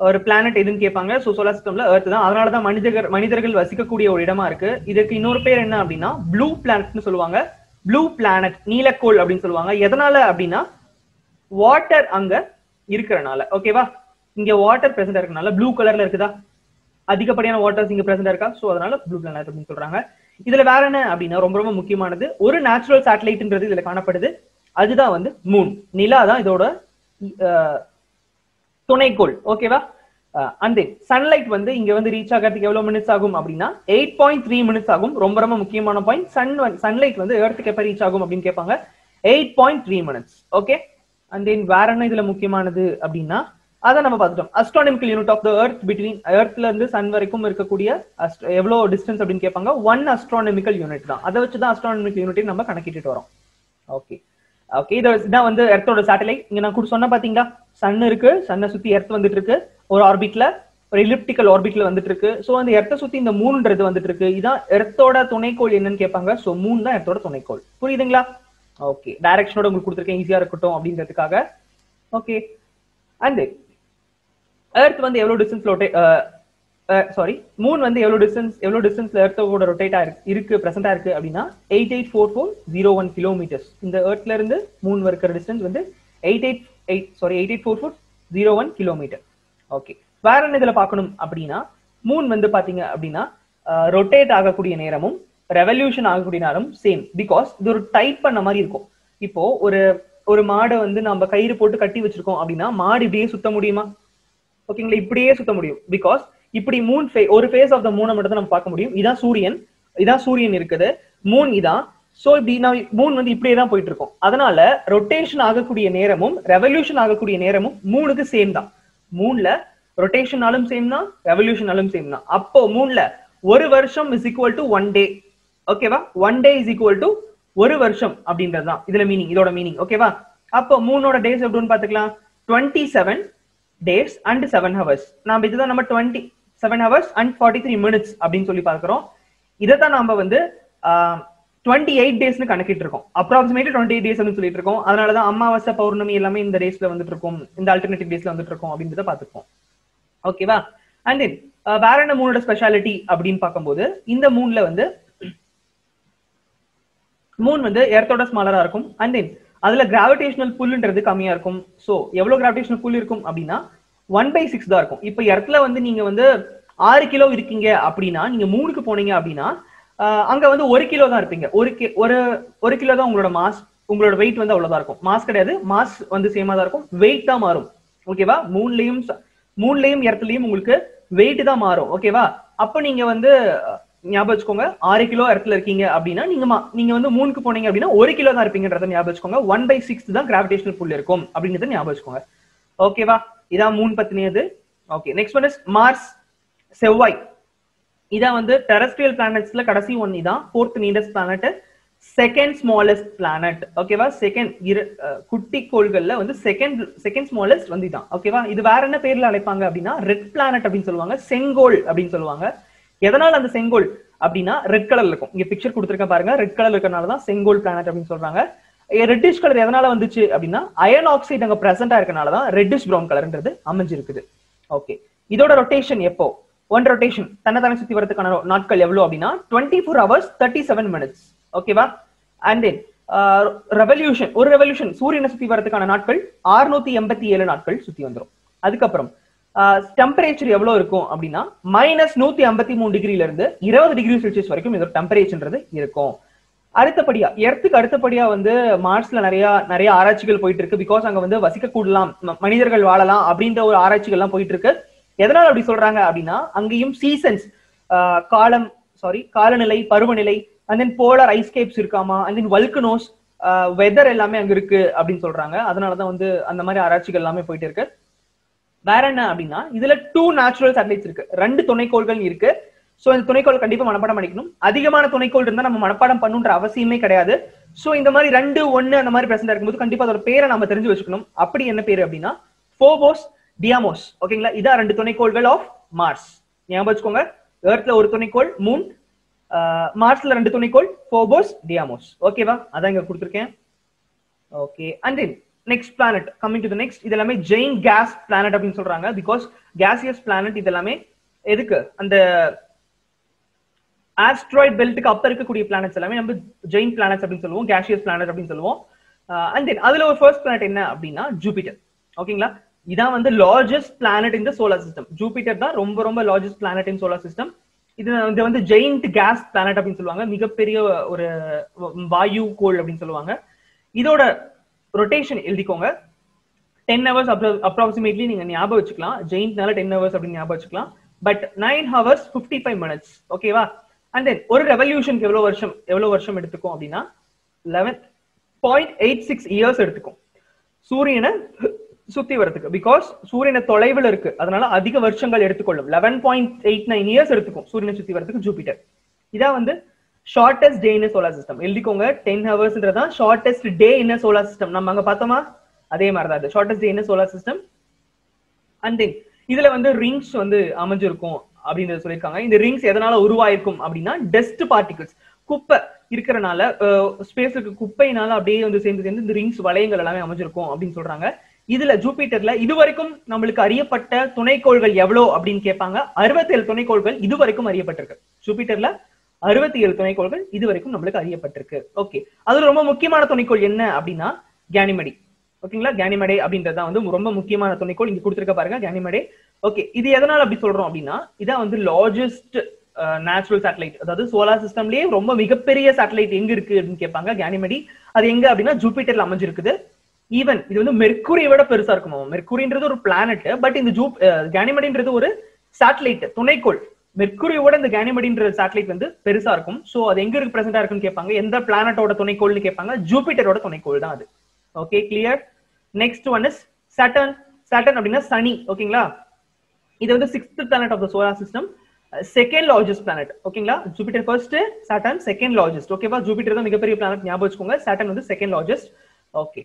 ஒரு பிளானட் எதுன்னு கேட்பாங்க. ஸோ சோலார் சிஸ்டம்ல எர்த் தான். அதனால தான் மனிதர்கள் மனிதர்கள் வசிக்கக்கூடிய ஒரு இடமா இருக்கு. இதுக்கு இன்னொரு பேர் என்ன அப்படின்னா ப்ளூ பிளானட்னு சொல்லுவாங்க. ப்ளூ பிளானட் நீலக்கோள் அப்படின்னு சொல்லுவாங்க. எதனால அப்படின்னா வாட்டர் அங்க இருக்கிறனால. ஓகேவா இங்க வாட்டர் பிரசண்டா இருக்கனால ப்ளூ கலர்ல இருக்குதா? அதிகப்படியான வாட்டர்ஸ் இங்க பிரசண்டா இருக்கா? ஸோ அதனால ப்ளூ பிளானட் அப்படின்னு சொல்றாங்க. இதுல வேற என்ன அப்படின்னா ரொம்ப ரொம்ப முக்கியமானது. ஒரு நேச்சுரல் சேட்டலைட்ன்றது இதுல காணப்படுது. அதுதான் வந்து மூன் நிலா தான் இதோட துணைக்கோள். ஓகேவா அந்த சன்லைட் வந்து இங்க வந்து ரீச் ஆகிறதுக்கு எவ்வளவு மினிட்ஸ் ஆகும் அப்படின்னா எயிட் பாயிண்ட் த்ரீ மினிட்ஸ் ஆகும். ரொம்ப ரொம்ப முக்கியமான பாயிண்ட் சன் சன்லைட் வந்து எர்த்துக்கு எப்ப ரீச் ஆகும் அப்படின்னு கேட்பாங்க eight point three minutes okay and then வேற என்ன இதுல முக்கியமானது அப்படின்னா அதை நம்ம பார்த்துட்டோம். Astronomical unit of the earth between எர்த்ல இருந்து சன் வரைக்கும் இருக்கக்கூடிய ast- எவ்வளவு டிஸ்டன்ஸ் அப்படின்னு கேட்பாங்க ஒன் அஸ்ட்ரானமிக்கல் யூனிட் தான். அதை வச்சு தான் அஸ்ட்ரானமிக்கல் யூனிட் நம்ம கணக்கிட்டு வரோம். ஓகே ஓகே இது இதான் வந்து எர்த்தோட சேட்டலைட் இங்க நான் கூட சொன்ன பாத்தீங்களா? சன் இருக்கு சன்னை சுத்தி எர்த் வந்துட்டு இருக்கு ஒரு ஆர்பிட்ல ஒரு எலிப்டிக்கல் ஆர்பிட்ல வந்துட்டு இருக்கு சோ அந்த எர்த்தை சுத்தி இந்த மூணுன்றது வந்துட்டு இருக்கு இதான் எர்த்தோட துணைக்கோள் என்னன்னு கேட்பாங்க சோ மூணு தான் எர்த்தோட துணைக்கோள். புரியுதுங்களா? ஓகே டைரக்ஷனோட உங்களுக்கு கொடுத்துருக்கேன். ஈஸியா இருக்கட்டும் அப்படின்றதுக்காக. ஓகே அண்ட் எர்த் வந்து எவ்வளவு டிஸ்டன்ஸ் ரொட்டேட் சாரி மூன் வந்து எவ்வளவு டிஸ்டன்ஸ் எவ்வளவு டிஸ்டன்ஸ்ல எர்த்தோட ரொட்டேட் இருக்கு பிரசென்டா இருக்கு அப்படின்னா eight eight four four zero one kilometres இந்த எர்த்ல இருந்து மூன் இருக்கிற டிஸ்டன்ஸ் வந்து eight eight eight sorry eight eight four four zero one kilometre okay வேற என்ன இதுல பார்க்கணும் அப்படின்னா மூன் வந்து பாத்தீங்க அப்படின்னா ரொட்டேட் ஆகக்கூடிய நேரமும் ரெவல்யூஷன் ஆகக்கூடிய நேரமும் சேம் பிகாஸ் இது ஒரு டைட் பண்ண மாதிரி இருக்கும். இப்போ ஒரு ஒரு மாடை வந்து நம்ம கயிறு போட்டு கட்டி வச்சிருக்கோம் அப்படின்னா மாடு இப்படியே சுத்த முடியுமா? ஓகேங்களா இப்படியே சுத்த முடியும். பிகாஸ் இப்படி மூன் ஃபே ஒரு ஃபேஸ் ஆஃப் த மூணை மட்டும் தான் நம்ம பார்க்க முடியும். இதான் சூரியன். இதான் சூரியன் இருக்குது. மூன் இதான். சோ இப்படி நான் மூன் வந்து இப்படியே தான் போயிட்டு இருக்கோம் அதனால ரொட்டேஷன் ஆகக்கூடிய நேரமும் ரெவல்யூஷன் ஆகக்கூடிய நேரமும் மூணுக்கு சேம் தான். மூணுல ரொட்டேஷனாலும் சேம் தான் ரெவல்யூஷனாலும் சேம் தான். அப்போ மூணுல ஒரு வருஷம் is equal to one day ஓகேவா one day is equal to ஒரு வருஷம் அப்படின்றது தான். இதுல மீனிங் இதோட மீனிங் ஓகேவா அப்போ மூணோட டேஸ் எப்படின்னு பாத்துக்கலாம் twenty seven days and seven hours நாம இதுதான் நம்ம twenty seven hours and forty three minutes அப்படின்னு சொல்லி பார்க்குறோம். இதை தான் நம்ம வந்து டுவெண்ட்டி எயிட் டேஸ்னு கணக்கிட்டு இருக்கோம் அப்ராக்சிமேட்லி டுவெண்ட்டி எயிட் டேஸ் சொல்லிட்டு இருக்கோம் அதனால தான் அமாவாசை பௌர்ணமி எல்லாமே இந்த டேஸ்ல வந்துட்டு இருக்கும் இந்த ஆல்டர்னேட்டிவ் டேஸ்ல வந்துட்டு இருக்கும் அப்படின்றத பார்த்துருக்கோம் ஓகேவா அண்ட் தென் வேற என்ன மூணோட ஸ்பெஷாலிட்டி அப்படின்னு பார்க்கும்போது இந்த மூணுல வந்து மூன் வந்து எர்த்தோட ஸ்மாலரா இருக்கும். அண்ட் தென் அதுல கிராவிடேஷனல் புல்ன்றது கம்மியா இருக்கும். சோ எவ்வளவு கிராவிடேஷனல் புல் இருக்கும் அப்படின்னா ஒன் பை சிக்ஸ் தான் இருக்கும். இப்போ இடத்துல வந்து நீங்க வந்து ஆறு கிலோ இருக்கீங்க அப்படின்னா நீங்க மூணுக்கு போனீங்க அப்படின்னா அங்க வந்து ஒரு கிலோ தான் இருப்பீங்க. ஒரு கி ஒரு ஒரு கிலோ தான் உங்களோட மாஸ் உங்களோட வெயிட் வந்து அவ்வளவுதான் இருக்கும். மாஸ் கிடையாது. மாஸ் வந்து சேமா தான் இருக்கும். வெயிட் தான் மாறும். ஓகேவா மூணுலயும் மூணுலயும் இடத்துலயும் உங்களுக்கு வெயிட் தான் மாறும். ஓகேவா அப்ப நீங்க வந்து ஞாபகம் வச்சுக்கோங்க. ஆறு கிலோ இடத்துல இருக்கீங்க அப்படின்னா நீங்க மா- நீங்க வந்து மூணுக்கு போனீங்க அப்படின்னா ஒரு கிலோ தான் இருப்பீங்கன்றத ஞாபகம் வச்சுக்கோங்க. ஒன் பை சிக்ஸ் தான் கிராவிடேஷனல் புல் இருக்கும் அப்படின்றத ஞாபகம் வச்சுக்கோங்க. ஓகேவா இதான் மூணு பத்தினியது? Okay next one is Mars செவ்வாய். இதான் வந்து டெரஸ்ட்ரியல் பிளானட்ஸ்ல கடைசி ஒன் இதான் fourth nearest planet second smallest planet ஓகேவா செகண்ட் இரு குட்டி கோள்கள்ல வந்து செகண்ட் செகண்ட் ஸ்மாலஸ்ட் வந்து இதான் ஓகேவா இது வேற என்ன பேர்ல அழைப்பாங்க அப்படின்னா ரெட் பிளானட் அப்படின்னு சொல்லுவாங்க. செங்கோல் அப்படின்னு சொல்லுவாங்க. எதனால அந்த செங்கோல்? அப்படின்னா ரெட் கலர்ல இருக்கும். இங்க பிக்சர் கொடுத்துருக்க பாருங்க. ரெட் கலர் இருக்கறனால தான் செங்கோல் பிளானட் அப்படின்னு சொல்றாங்க. ரெட்டிஷ் கலர் எதனால வந்துச்சு அப்படின்னா அயன் ஆக்சைடு அங்க பிரசண்டா இருக்கனால தான் ரெட்டிஷ் ப்ரௌன் கலர்ன்றது அமைஞ்சிருக்குது. ஓகே இதோட ரொட்டேஷன் எப்போ? ஒன் ரொட்டேஷன் தன்னை தானே சுத்தி வரதுக்கான நாட்கள் எவ்வளவு அப்படின்னா twenty four hours thirty seven minutes ஓகேவா அண்ட் தென் ரெவல்யூஷன் ஒரு ரெவல்யூஷன் சூரியனை சுத்தி வரதுக்கான நாட்கள் 687 எண்பத்தி ஏழு நாட்கள் சுத்தி வந்துரும். அதுக்கப்புறம் டெம்பரேச்சர் எவ்வளவு இருக்கும் அப்படின்னா மைனஸ் நூத்தி ஐம்பத்தி மூணு டிகிரில இருந்து இருபது டிகிரி செல்சியஸ் வரைக்கும் இதோட டெம்பரேச்சர்ன்றது இருக்கும். அடுத்தபடியா எர்த்துக்கு அடுத்தபடியா வந்து மார்ஸ்ல நிறைய நிறைய ஆராய்ச்சிகள் போயிட்டு இருக்கு பிகாஸ் அங்க வந்து வசிக்க கூடலாம் மனிதர்கள் வாழலாம் அப்படின்ற ஒரு ஆராய்ச்சிகள் எல்லாம் போயிட்டு இருக்கு எதனால அப்படி சொல்றாங்க அப்படின்னா அங்கேயும் சீசன்ஸ் காலம் சாரி காலநிலை பருவநிலை அண்ட் தென் போலர் ஐஸ்கேப்ஸ் இருக்காமா அண்ட் தென் வல்கனோஸ் வெதர் எல்லாமே அங்க இருக்கு அப்படின்னு சொல்றாங்க. அதனாலதான் வந்து அந்த மாதிரி ஆராய்ச்சிகள் எல்லாமே போயிட்டு இருக்கு வேற என்ன அப்படின்னா இதுல டூ நேச்சுரல் சேட்டலைட்ஸ் இருக்கு. ரெண்டு துணைக்கோள்கள் இருக்கு. சோ இந்த துணைக்கோள் கண்டிப்பா மனப்பாடம் பண்ணிக்கணும். அதிகமான துணைக்கோள் இருந்தா நம்ம மனப்பாடம் பண்ணுன்ற அவசியமே கிடையாது. சோ இந்த மாதிரி ரெண்டு ஒன்னு அந்த மாதிரி பிரசன்ட் இருக்கும்போது கண்டிப்பா அதோட பேரை நம்ம தெரிஞ்சு வச்சுக்கணும். அப்படி என்ன பேரு அப்படின்னா? போபோஸ் டியாமோஸ் ஓகேங்களா இதான் ரெண்டு துணைக்கோள்கள் ஆஃப் மார்ஸ் ஞாபகம் வச்சுக்கோங்க. ஏர்த்ல ஒரு துணைக்கோள் மூன் மார்ஸ்ல ரெண்டு துணைக்கோள் போபோஸ் டியாமோஸ் ஓகேவா அதான் இங்க கொடுத்துருக்கேன். Okay and then next planet coming to the next இது எல்லாமே ஜெயின் கேஸ் பிளானட் அப்படின்னு சொல்றாங்க. பிகாஸ் கேசியஸ் பிளானட் இது எல்லாமே எதுக்கு? அந்த ஆஸ்ட்ராய்ட் பெல்ட்டுக்கு அப்ப இருக்கக்கூடிய பிளானட்ஸ் எல்லாமே நம்ம ஜெயின் பிளானட்ஸ் அப்படின்னு சொல்லுவோம் கேஷியஸ் பிளானட் அப்படின்னு சொல்லுவோம். அண்ட் தென் அதுல ஒரு ஃபர்ஸ்ட் பிளானட் என்ன அப்படின்னா ஜூபிட்டர் ஓகேங்களா இதான் வந்து largest planet in the solar system Jupiter தான் ரொம்ப ரொம்ப largest planet in solar system இது இது வந்து ஜெயிண்ட் கேஸ் பிளானட் அப்படின்னு சொல்லுவாங்க. மிகப்பெரிய ஒரு வாயு கோள் அப்படின்னு சொல்லுவாங்க. இதோட ரொட்டேஷன் எழுதிக்கோங்க. டென் ஹவர்ஸ் அப்ராக்சிமேட்லி நீங்க ஞாபகம் வச்சுக்கலாம். ஜெயின்ட்னால டென் ஹவர்ஸ் அப்படின்னு ஞாபகம் வச்சுக்கலாம். But nine hours fifty five minutes ஓகேவா அண்ட் தென் ஒரு ரெவல்யூஷனுக்கு எவ்வளவு வருஷம் எவ்வளவு வருஷம் எடுத்துக்கும் அப்படின்னா eleven point eight six years எடுத்துக்கும். சூரியனை சுத்தி வரதுக்கு பிகாஸ் சூரியனை தொலைவில் இருக்கு. அதனால அதிக வருஷங்கள் எடுத்துக்கொள்ளும். Eleven point eight nine years எடுத்துக்கும். சூரியனை சுத்தி வரதுக்கு ஜூபிட்டர் இதான் வந்து shortest day in solar system எழுதிக்கோங்க. Ten ஹவர்ஸ்ன்றதான் shortest day in solar system நம்ம அங்க பார்த்தோமா? அதே மாதிரி தான் அது shortest day in solar system and then இதுல வந்து ரிங்ஸ் வந்து அமைஞ்சிருக்கும். அப்படின்றத சொல்லியிருக்காங்க. இந்த ரிங்ஸ் எதனால உருவாயிருக்கும் அப்படின்னா டஸ்ட் பார்ட்டிகல்ஸ் குப்பை இருக்கிறனால ஸ்பேஸ் இருக்க குப்பையினால அப்படியே வந்து சேர்ந்து சேர்ந்து இந்த ரிங்ஸ் வளையங்கள் எல்லாமே அமைஞ்சிருக்கும் அப்படின்னு சொல்றாங்க. இதுல ஜூபிட்டர்ல இதுவரைக்கும் நம்மளுக்கு அறியப்பட்ட துணைக்கோள்கள் எவ்வளவு அப்படின்னு கேட்பாங்க. அறுபத்தி ஏழு துணைக்கோள்கள் இதுவரைக்கும் அறியப்பட்டிருக்கு. ஜூபிட்டர்ல அறுபத்தி ஏழு துணைக்கோள்கள் இதுவரைக்கும் நம்மளுக்கு அறியப்பட்டிருக்கு. ஓகே. அதுல ரொம்ப முக்கியமான துணைக்கோள் என்ன அப்படின்னா கேனிமடி ஓகேங்களா? கேனிமடே அப்படின்றது தான் வந்து ரொம்ப முக்கியமான துணைக்கோள் இங்க கொடுத்துருக்க பாருங்க கேனிமடே ஓகே இது எதனால அப்படி சொல்றோம் அப்படின்னா இதான் வந்து லார்ஜஸ்ட் நேச்சுரல் சேட்டலைட் அதாவது சோலார் சிஸ்டம்லயே ரொம்ப மிகப்பெரிய சேட்டலைட் எங்க இருக்கு அப்படின்னு கேட்பாங்க கேனிமடி அது எங்க அப்படின்னா ஜூபிட்டர்ல அமைஞ்சிருக்குது. ஈவன் இது வந்து மெர்க்குரியை விட பெருசா இருக்குமா? மெர்க்குரின்றது ஒரு பிளானட் பட் இந்த ஜூ கேனிமடின்றது ஒரு சேட்டலைட் துணைக்கோள். மெர்க்குரியோட இந்த கேனிமடின்ற சேட்டலைட் வந்து பெருசா இருக்கும். சோ அது எங்க இருக்கு பிரசென்டா இருக்குன்னு கேட்பாங்க. எந்த பிளானட்டோட துணைக்கோள்னு கேட்பாங்க? ஜூபிட்டரோட துணைக்கோள் தான் அது. Okay clear next one is Saturn Saturn அப்படின்னா சனி ஓகேங்களா? இது வந்து sixth planet of the solar system second largest planet ஓகேங்களா? Jupiter first Saturn second largest ஓகேவா ஜூபிட்டர் தான் மிகப்பெரிய பிளானட் ஞாபகம் வச்சுக்கோங்க. சட்டன் வந்து second largest okay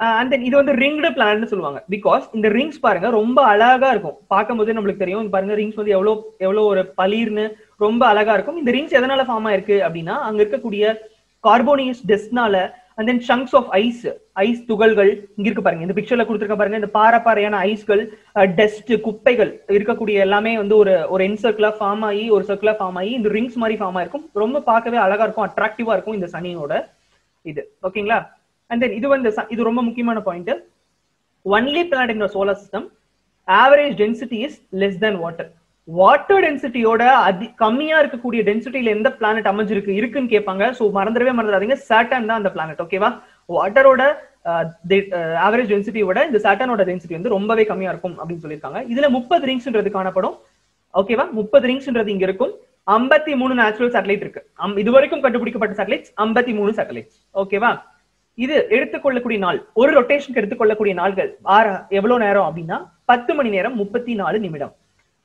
and then இது வந்து ரிங்டு பிளானட்னு சொல்லுவாங்க. பிகாஸ் இந்த ரிங்ஸ் பாருங்க ரொம்ப அழகா இருக்கும். பார்க்கும்போது நம்மளுக்கு தெரியும். பாருங்க ரிங்ஸ் வந்து எவ்வளோ எவ்வளோ ஒரு பளிர்னு ரொம்ப அழகா இருக்கும். இந்த ரிங்ஸ் எதனால ஃபார்ம் ஆயிருக்கு அப்படின்னா அங்க இருக்கக்கூடிய carbonaceous டெஸ்ட்னால and then chunks of ice ice துகள்கள் இங்க இருக்கு பாருங்க. இந்த பிக்சர்ல கொடுத்துருக்க பாருங்க. இந்த பாறை பாறையான ஐஸ்கள் டஸ்ட் குப்பைகள் இருக்கக்கூடிய எல்லாமே வந்து ஒரு ஒரு என் சர்க்கிளா ஃபார்ம் ஆகி ஒரு சர்க்கிளா ஃபார்ம் ஆகி இந்த ரிங்ஸ் மாதிரி ஃபார்ம் ஆயிருக்கும். ரொம்ப பார்க்கவே அழகா இருக்கும் அட்ராக்டிவா இருக்கும் இந்த சனியோட இது. ஓகேங்களா அண்ட் தென் இது வந்து ச- இது ரொம்ப முக்கியமான point only planet in solar system average density is less than water water டென்சிட்டியோட அதி கம்மியா இருக்கக்கூடிய டென்சிட்டியில எந்த பிளானட் அமைஞ்சிருக்கு இருக்குன்னு கேட்பாங்க. சோ மறந்துடவே மறந்துடாதீங்க. சாட்டன் தான் அந்த பிளானட் ஓகேவா வாட்டரோட ஆவரேஜ் டென்சிட்டியோட இந்த சாட்டனோட டென்சிட்டி வந்து ரொம்பவே கம்மியா இருக்கும் அப்படின்னு சொல்லியிருக்காங்க. இதுல முப்பது ரிங்ஸ்ன்றது காணப்படும். ஓகேவா முப்பது ரிங்ஸ்ன்றது இங்க இருக்கும். ஐம்பத்தி மூணு நேச்சுரல் சேட்டலைட் இருக்கு. அம்- இதுவரைக்கும் கண்டுபிடிக்கப்பட்ட சேட்டலைட்ஸ் ஐம்பத்தி மூணு சேட்டலைட்ஸ் ஓகேவா இது எடுத்துக்கொள்ளக்கூடிய நாள் ஒரு ரொட்டேஷனுக்கு எடுத்துக்கொள்ளக்கூடிய நாள்கள் ஆறு எவ்வளவு நேரம் அப்படின்னா பத்து மணி நேரம் முப்பத்தி நாலு நிமிடம்.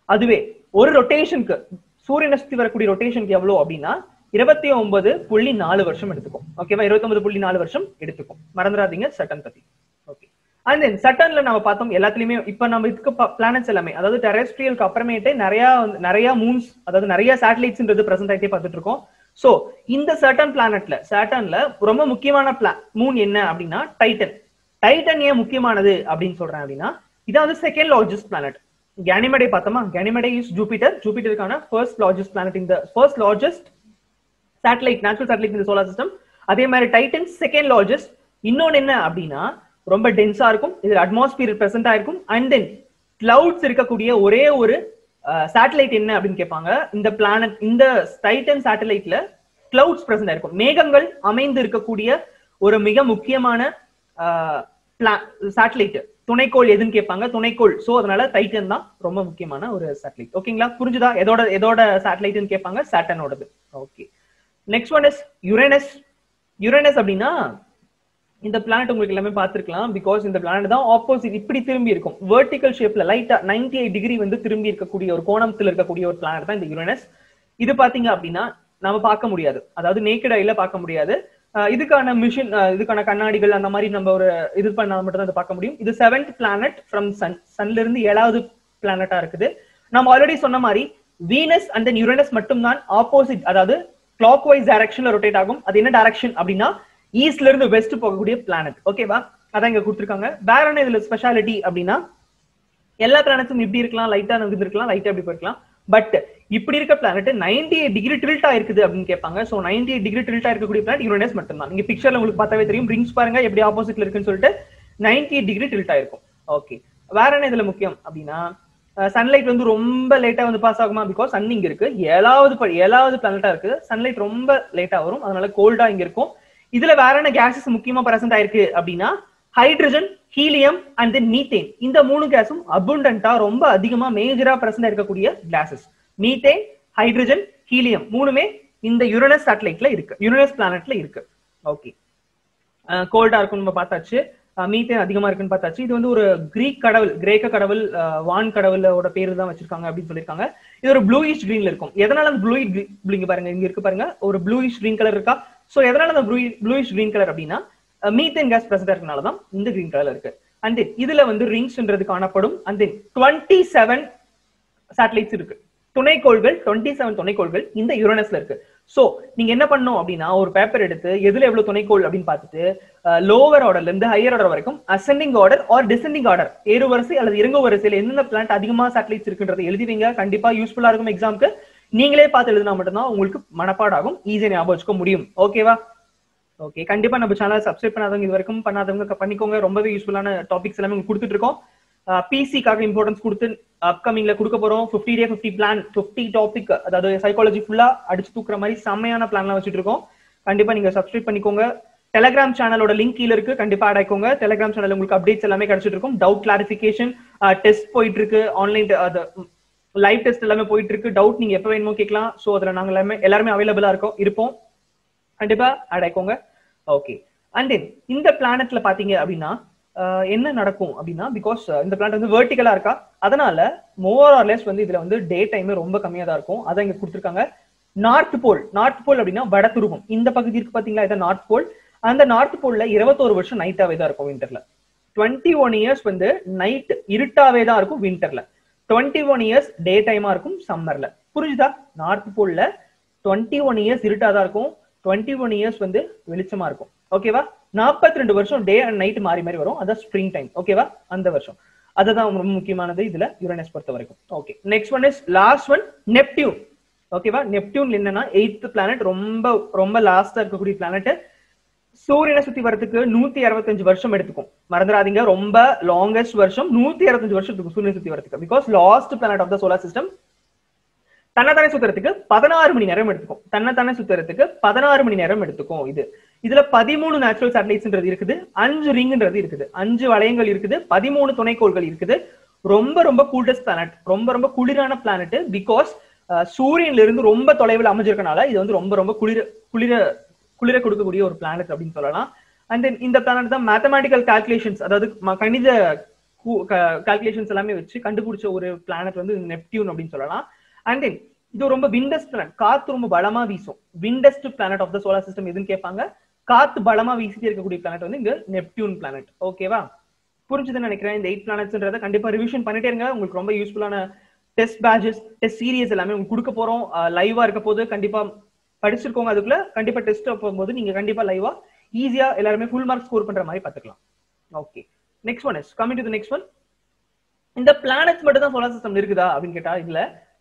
அதுவே ஒரு ரொட்டேஷனுக்கு சூரியனை சுத்தி வரக்கூடிய ரொட்டேஷனுக்கு எவ்வளவு அப்படின்னா இருபத்தி ஒன்பது புள்ளி நாலு வருஷம் எடுத்துக்கும். ஓகேவா இருபத்தி ஒன்பது புள்ளி நாலு வருஷம் எடுத்துக்கும். மறந்துடாதீங்க சட்டன் பத்தி. ஓகே அண்ட் தென் சட்டன்ல நம்ம பார்த்தோம் எல்லாத்துலயுமே இப்ப நம்ம இதுக்கு பிளானட்ஸ் எல்லாமே அதாவது டெரஸ்ட்ரியலுக்கு அப்புறமேட்டு நிறைய வந்து- நிறைய மூன்ஸ் அதாவது நிறைய சேட்டலைட்ஸ்ன்றது பிரசன்ட் ஆகிட்டே பார்த்துட்டு இருக்கோம். சோ இந்த சட்டன் பிளானட்ல சட்டன்ல ரொம்ப முக்கியமான பிளான் மூன் என்ன அப்படின்னா டைட்டன் டைட்டன் ஏன் முக்கியமானது அப்படின்னு சொல்றேன் அப்படின்னா இதான் வந்து செகண்ட் லார்ஜஸ்ட் பிளானட் கேனிமடே பார்த்தோமா? கேனிமடே இஸ் ஜூபிட்டர் ஜூபிட்டருக்கான ஃபர்ஸ்ட் லார்ஜஸ்ட் பிளானட் இந்த first largest satellite natural satellite இந்த சோலார் சிஸ்டம் அதே மாதிரி டைட்டன் செகண்ட் லார்ஜஸ்ட் இன்னொன்னு என்ன அப்படின்னா ரொம்ப டென்ஸா இருக்கும். இதுல அட்மாஸ்பியர் பிரசன்ட் ஆயிருக்கும் அண்ட் தென் கிளவுட்ஸ் இருக்கக்கூடிய ஒரே ஒரு சேட்டலைட் என்ன அப்படின்னு கேட்பாங்க? இந்த பிளானட் இந்த டைட்டன் சேட்டலைட்ல கிளவுட்ஸ் ப்ரெசென்ட் ஆயிருக்கும் மேகங்கள் அமைந்து இருக்கக்கூடிய ஒரு மிக முக்கியமான சேட்டலைட் துணைக்கோள் எதுன்னு கேட்பாங்க. துணைக்கோள். சோ அதனால டைட்டன் தான் ரொம்ப முக்கியமான ஒரு சேட்டலைட் ஓகேங்களா புரிஞ்சுதா? எதோட எதோட சேட்டலைட்னு கேட்பாங்க? சாட்டனோடது okay next one is Uranus Uranus அப்படின்னா இந்த பிளானட் உங்களுக்கு எல்லாமே பார்த்துருக்கலாம். பிகாஸ் இந்த பிளானட் தான் ஆப்போசிட் இப்படி திரும்பி இருக்கும். வெர்டிகல் ஷேப்ல லைட்டா 98 எயிட் டிகிரி வந்து திரும்பி இருக்கக்கூடிய ஒரு கோணத்தில் இருக்கக்கூடிய ஒரு பிளானட் தான் இந்த யுரேனஸ் இது பாத்தீங்க அப்படின்னா நம்ம பார்க்க முடியாது. அதாவது நேக்கட் ஐல பார்க்க முடியாது. இதுக்கான மிஷின் இதுக்கான கண்ணாடிகள் அந்த மாதிரி நம்ம ஒரு இது பண்ணா மட்டும் தான் பார்க்க முடியும். இது செவன்த் பிளானட் ஃப்ரம் சன் சன்ல இருந்து ஏழாவது பிளானட்டா இருக்குது. நம்ம ஆல்ரெடி சொன்ன மாதிரி வீனஸ் அண்ட் தென் யுரேனஸ் மட்டும்தான் ஆப்போசிட் அதாவது கிளாக் வைஸ் டைரக்ஷன்ல ரொட்டேட் ஆகும். அது என்ன டைரக்ஷன் அப்படின்னா ஈஸ்ட்ல இருந்து வெஸ்ட் போகக்கூடிய பிளானட் ஓகேவா அதான் இங்க கொடுத்துருக்காங்க. வேற என்ன இதுல ஸ்பெஷாலிட்டி அப்படின்னா எல்லா பிளானட்ஸும் இப்படி இருக்கலாம் லைட்டா இருக்கலாம் லைட்டா இப்படி போயிருக்கலாம். பட் இப்படி இருக்க பிளானட் 98 எயிட் டிகிரி டில்ட் ஆயிருக்குது அப்படின்னு கேட்பாங்க. சோ 98 எயிட் டிகிரி டில்ட் இருக்கக்கூடிய பிளானட் மட்டும் தான் நீங்க பிக்சர்ல உங்களுக்கு பார்த்தாவே தெரியும். ரிங்ஸ் பாருங்க எப்படி ஆப்போசிட்ல இருக்குன்னு சொல்லிட்டு 98 எயிட் டிகிரி டில்ட் ஆயிருக்கும். ஓகே வேற என்ன இதுல முக்கியம் அப்படின்னா சன்லைட் வந்து ரொம்ப லேட்டா வந்து பாஸ் ஆகுமா? பிகாஸ் சன் இங்க இருக்கு. ஏழாவது ஏழாவது பிளானட்டா இருக்கு. சன்லைட் ரொம்ப லேட்டா வரும். அதனால கோல்டா இங்க இருக்கும். இதுல வேற என்ன கேசஸ் முக்கியமா பிரசன்ட் ஆயிருக்கு அப்படின்னா hydrogen helium and then methane இந்த மூணு கேஸும் அபுண்டன்டா ரொம்ப அதிகமா மேஜரா பிரசன்ட் இருக்கக்கூடிய கேசஸ் மீத்தேன் ஹைட்ரஜன் ஹீலியம் மூணுமே இந்த யுரனஸ் சேட்டலைட்ல இருக்கு. யுரனஸ் பிளானட்ல இருக்கு. ஓகே கோல்டா இருக்கும் நம்ம பார்த்தாச்சு. மீத்தேன் அதிகமா இருக்குன்னு பார்த்தாச்சு. இது வந்து ஒரு கிரீக் கடவுள் கிரேக்க கடவுள் அஹ், வான் கடவுளோட பேரு தான் வச்சிருக்காங்க அப்படின்னு சொல்லியிருக்காங்க. இது ஒரு ப்ளூயிஷ் கிரீன்ல இருக்கும். எதனால அந்த ப்ளூயிஷ் ப்ளூங்க பாருங்க இங்க இருக்கு பாருங்க. ஒரு ப்ளூயிஷ் கிரீன் கலர் இருக்கா? சோ எதனால அந்த ப்ளூயிஷ் கிரீன் கலர் அப்படின்னா மீத்தேன் கேஸ் பிரசன்ட் இருக்கனால தான் இந்த கிரீன் கலர் இருக்கு. அண்ட் தென் இதுல வந்து ரிங்ஸ்ன்றது காணப்படும். And then twenty seven satellites இருக்கு. துணைக்கோள்கள் டுவெண்ட்டி செவன் துணைக்கோள்கள் இந்த யுரேனஸ்ல இருக்கு. சோ நீங்க என்ன பண்ணும் அப்படின்னா ஒரு பேப்பர் எடுத்து எதுல எவ்வளவு துணைக்கோள் அப்படின்னு பார்த்துட்டு லோவர் ஆர்டர்ல இருந்து ஹையர் ஆர்டர் வரைக்கும் ascending order or descending order ஏறு வரிசை அல்லது இறங்கு வரிசையில் எந்தெந்த பிளான்ட் அதிகமா சேட்டலைட்ஸ் இருக்குன்றதை எழுதிவீங்க கண்டிப்பா யூஸ்ஃபுல்லா இருக்கும் எக்ஸாம்க்கு நீங்களே பார்த்து எழுதினா மட்டும்தான் உங்களுக்கு மனப்பாடாகும். ஈஸியா ஞாபகம் வச்சுக்க முடியும். ஓகேவா ஓகே கண்டிப்பா நம்ம சேனல் சப்ஸ்கிரைப் பண்ணாதவங்க இது வரைக்கும் பண்ணாதவங்க பண்ணிக்கோங்க. ரொம்பவே யூஸ்ஃபுல்லான டாபிக்ஸ் எல்லாமே உங்களுக்கு கொடுத்துட்டு இருக்கோம். பிசிக்காக இம்பார்ட்டன்ஸ் கொடுத்து அப்கமிங்ல கொடுக்க போறோம். 50 டே 50 பிளான் 50 டாபிக் அதாவது சைக்காலஜி ஃபுல்லா அடிச்சு தூக்குற மாதிரி செம்மையான பிளான்லாம் வச்சுட்டு இருக்கோம். கண்டிப்பா நீங்க சப்ஸ்கிரைப் பண்ணிக்கோங்க. டெலகிராம் சேனலோட லிங்க் கீழ இருக்கு. கண்டிப்பா ஆட் ஆயிக்கோங்க. டெலகிராம் சேனல் உங்களுக்கு அப்டேட்ஸ் எல்லாமே கிடைச்சிட்டு இருக்கும். டவுட் கிளாரிபிகேஷன் டெஸ்ட் போயிட்டு இருக்கு. ஆன்லைன் லைவ் டெஸ்ட் எல்லாமே போயிட்டு இருக்கு. டவுட் நீங்க எப்ப வேணுமோ கேட்கலாம். ஸோ அதுல நாங்க எல்லாமே எல்லாருமே அவைலபிளா இருக்கோம் இருப்போம். கண்டிப்பா ஆட் ஆயிக்கோங்க. ஓகே அண்ட் தென் இந்த பிளானட்ல பாத்தீங்க அப்படின்னா என்ன நடக்கும் அப்படின்னா பிகாஸ் இந்த பிளான்ட் வந்து வெர்டிகலா இருக்கா? அதனால மோர் ஆர் லெஸ் வந்து இதுல வந்து டே டைம் ரொம்ப கம்மியா தான் இருக்கும். அதான் இங்க கொடுத்துருக்காங்க. நார்த் போல் நார்த் போல் அப்படின்னா வட துருவம் இந்த பகுதி இருக்கு பாத்தீங்களா? இதான் நார்த் போல் அந்த நார்த் போல்ல இருபத்தோரு வருஷம் நைட்டாவே தான் இருக்கும் வின்டர்ல டுவெண்ட்டி ஒன் இயர்ஸ் வந்து நைட் இருட்டாவே தான் இருக்கும் வின்டர்ல டுவெண்ட்டி ஒன் இயர்ஸ் டே டைமா இருக்கும் சம்மர்ல புரிஞ்சுதா? நார்த் போல்ல டுவெண்ட்டி ஒன் இயர்ஸ் இருட்டா தான் இருக்கும். டுவெண்ட்டி ஒன் இயர்ஸ் வந்து வெளிச்சமா இருக்கும். ஓகேவா நாற்பத்தி ரெண்டு வருஷம் டே அண்ட் நைட் மாறி மாறி வரும். அதான் ஸ்ப்ரிங் டைம் ஓகேவா அந்த வருஷம். அதுதான் ரொம்ப முக்கியமானது இதுல யுரேனஸ் பொறுத்த வரைக்கும். Okay next one is last one Neptune ஓகேவா நெப்டியூன் என்னன்னா எயித் பிளானட் ரொம்ப ரொம்ப லாஸ்டா இருக்கக்கூடிய பிளானட் சூரியனை சுத்தி வரதுக்கு நூத்தி அறுபத்தஞ்சு வருஷம் எடுத்துக்கும். மறந்துடாதீங்க. ரொம்ப லாங்கஸ்ட் வருஷம் நூத்தி அறுபத்தஞ்சு வருஷம் எடுத்துக்கும் சூரியனை சுத்தி வரதுக்கு because last planet of the solar system தன்னைத்தானே சுத்துறதுக்கு பதினாறு மணி நேரம் எடுத்துக்கும். தன்னைத்தானே சுத்துறதுக்கு பதினாறு மணி நேரம் எடுத்துக்கும் இது. இதுல பதிமூணு நேச்சுரல் சேட்டலைட்ஸ்ன்றது இருக்குது. அஞ்சு ரிங்ன்றது இருக்குது. அஞ்சு வளையங்கள் இருக்குது. பதிமூணு துணைக்கோள்கள் இருக்குது. ரொம்ப ரொம்ப கூல்டஸ்ட் பிளானட் ரொம்ப ரொம்ப குளிரான பிளானட் பிகாஸ் சூரியன்ல இருந்து ரொம்ப தொலைவில் அமைஞ்சிருக்கனால இது வந்து ரொம்ப ரொம்ப குளிர குளிர குளிர கொடுக்கக்கூடிய ஒரு பிளானட் அப்படின்னு சொல்லலாம். அண்ட் தென் இந்த பிளானட் தான் மேத்தமேட்டிக்கல் கால்குலேஷன்ஸ் அதாவது ம- கணித கால்குலேஷன்ஸ் எல்லாமே வச்சு கண்டுபிடிச்ச ஒரு பிளானட் வந்து நெப்டியூன் அப்படின்னு சொல்லலாம். அண்ட் தென் இது ரொம்ப விண்டஸ்ட் பிளானட் காத்து ரொம்ப பலமா வீசும். Windiest planet of the solar system எதுன்னு கேட்பாங்க? காத்து பலமா வீசிட்டு இருக்கக்கூடிய பிளானட் வந்து இங்க நெப்டியூன் பிளானட் ஓகேவா புரிஞ்சுதுன்னு நினைக்கிறேன். இந்த எயிட் பிளானட்ஸ்ன்றத கண்டிப்பா ரிவிஷன் பண்ணிட்டே இருங்க. உங்களுக்கு ரொம்ப யூஸ்ஃபுல்லான டெஸ்ட் பேட்சஸ் டெஸ்ட் சீரியஸ் எல்லாமே உங்களுக்கு கொடுக்க போறோம். லைவா இருக்க போது கண்டிப்பா படிச்சிருக்கோங்க அதுக்குள்ள கண்டிப்பா டெஸ்ட் போகும்போது நீங்க கண்டிப்பா லைவா ஈஸியா எல்லாருமே ஃபுல் மார்க் ஸ்கோர் பண்ற மாதிரி பாத்துக்கலாம் okay next one is coming to next one இந்த பிளானட்ஸ் மட்டும் தான் சோலார் சிஸ்டம் இருக்குதா அப்படின்னு கேட்டா இல்ல.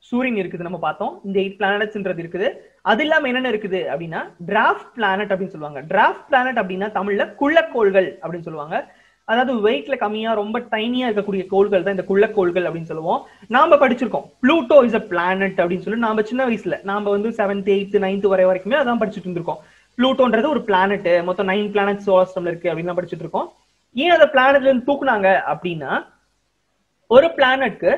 சூரியன் இருக்குது நம்ம பார்த்தோம். இந்த எயிட் பிளானட்ஸ்ன்றது இருக்குது. அது இல்லாம என்னென்ன இருக்குது அப்படின்னா டிராஃப்ட் பிளானட் அப்படின்னு சொல்லுவாங்க. டிராஃப்ட் பிளானட் அப்படின்னா தமிழ்ல குள்ளக்கோள்கள் அப்படின்னு சொல்லுவாங்க. அதாவது வெயிட்ல கம்மியா ரொம்ப டைனியா இருக்கக்கூடிய கோள்கள் தான் இந்த குள்ளக்கோள்கள் அப்படின்னு சொல்லுவோம். நாம படிச்சிருக்கோம். ப்ளூட்டோ இஸ் அ பிளானட் அப்படின்னு சொல்லி நாம சின்ன வயசுல நாம வந்து செவன்த் எயித்து நைன்த் வரை வரைக்குமே அதான் படிச்சுட்டு இருந்திருக்கோம். ப்ளூட்டோன்றது ஒரு பிளானட் மொத்தம் நைன் பிளானட் சோலார் இருக்கு அப்படின்னு படிச்சுட்டு இருக்கோம். ஏன் அந்த பிளானட்ல இருந்து தூக்குனாங்க அப்படின்னா ஒரு பிளானட்க்கு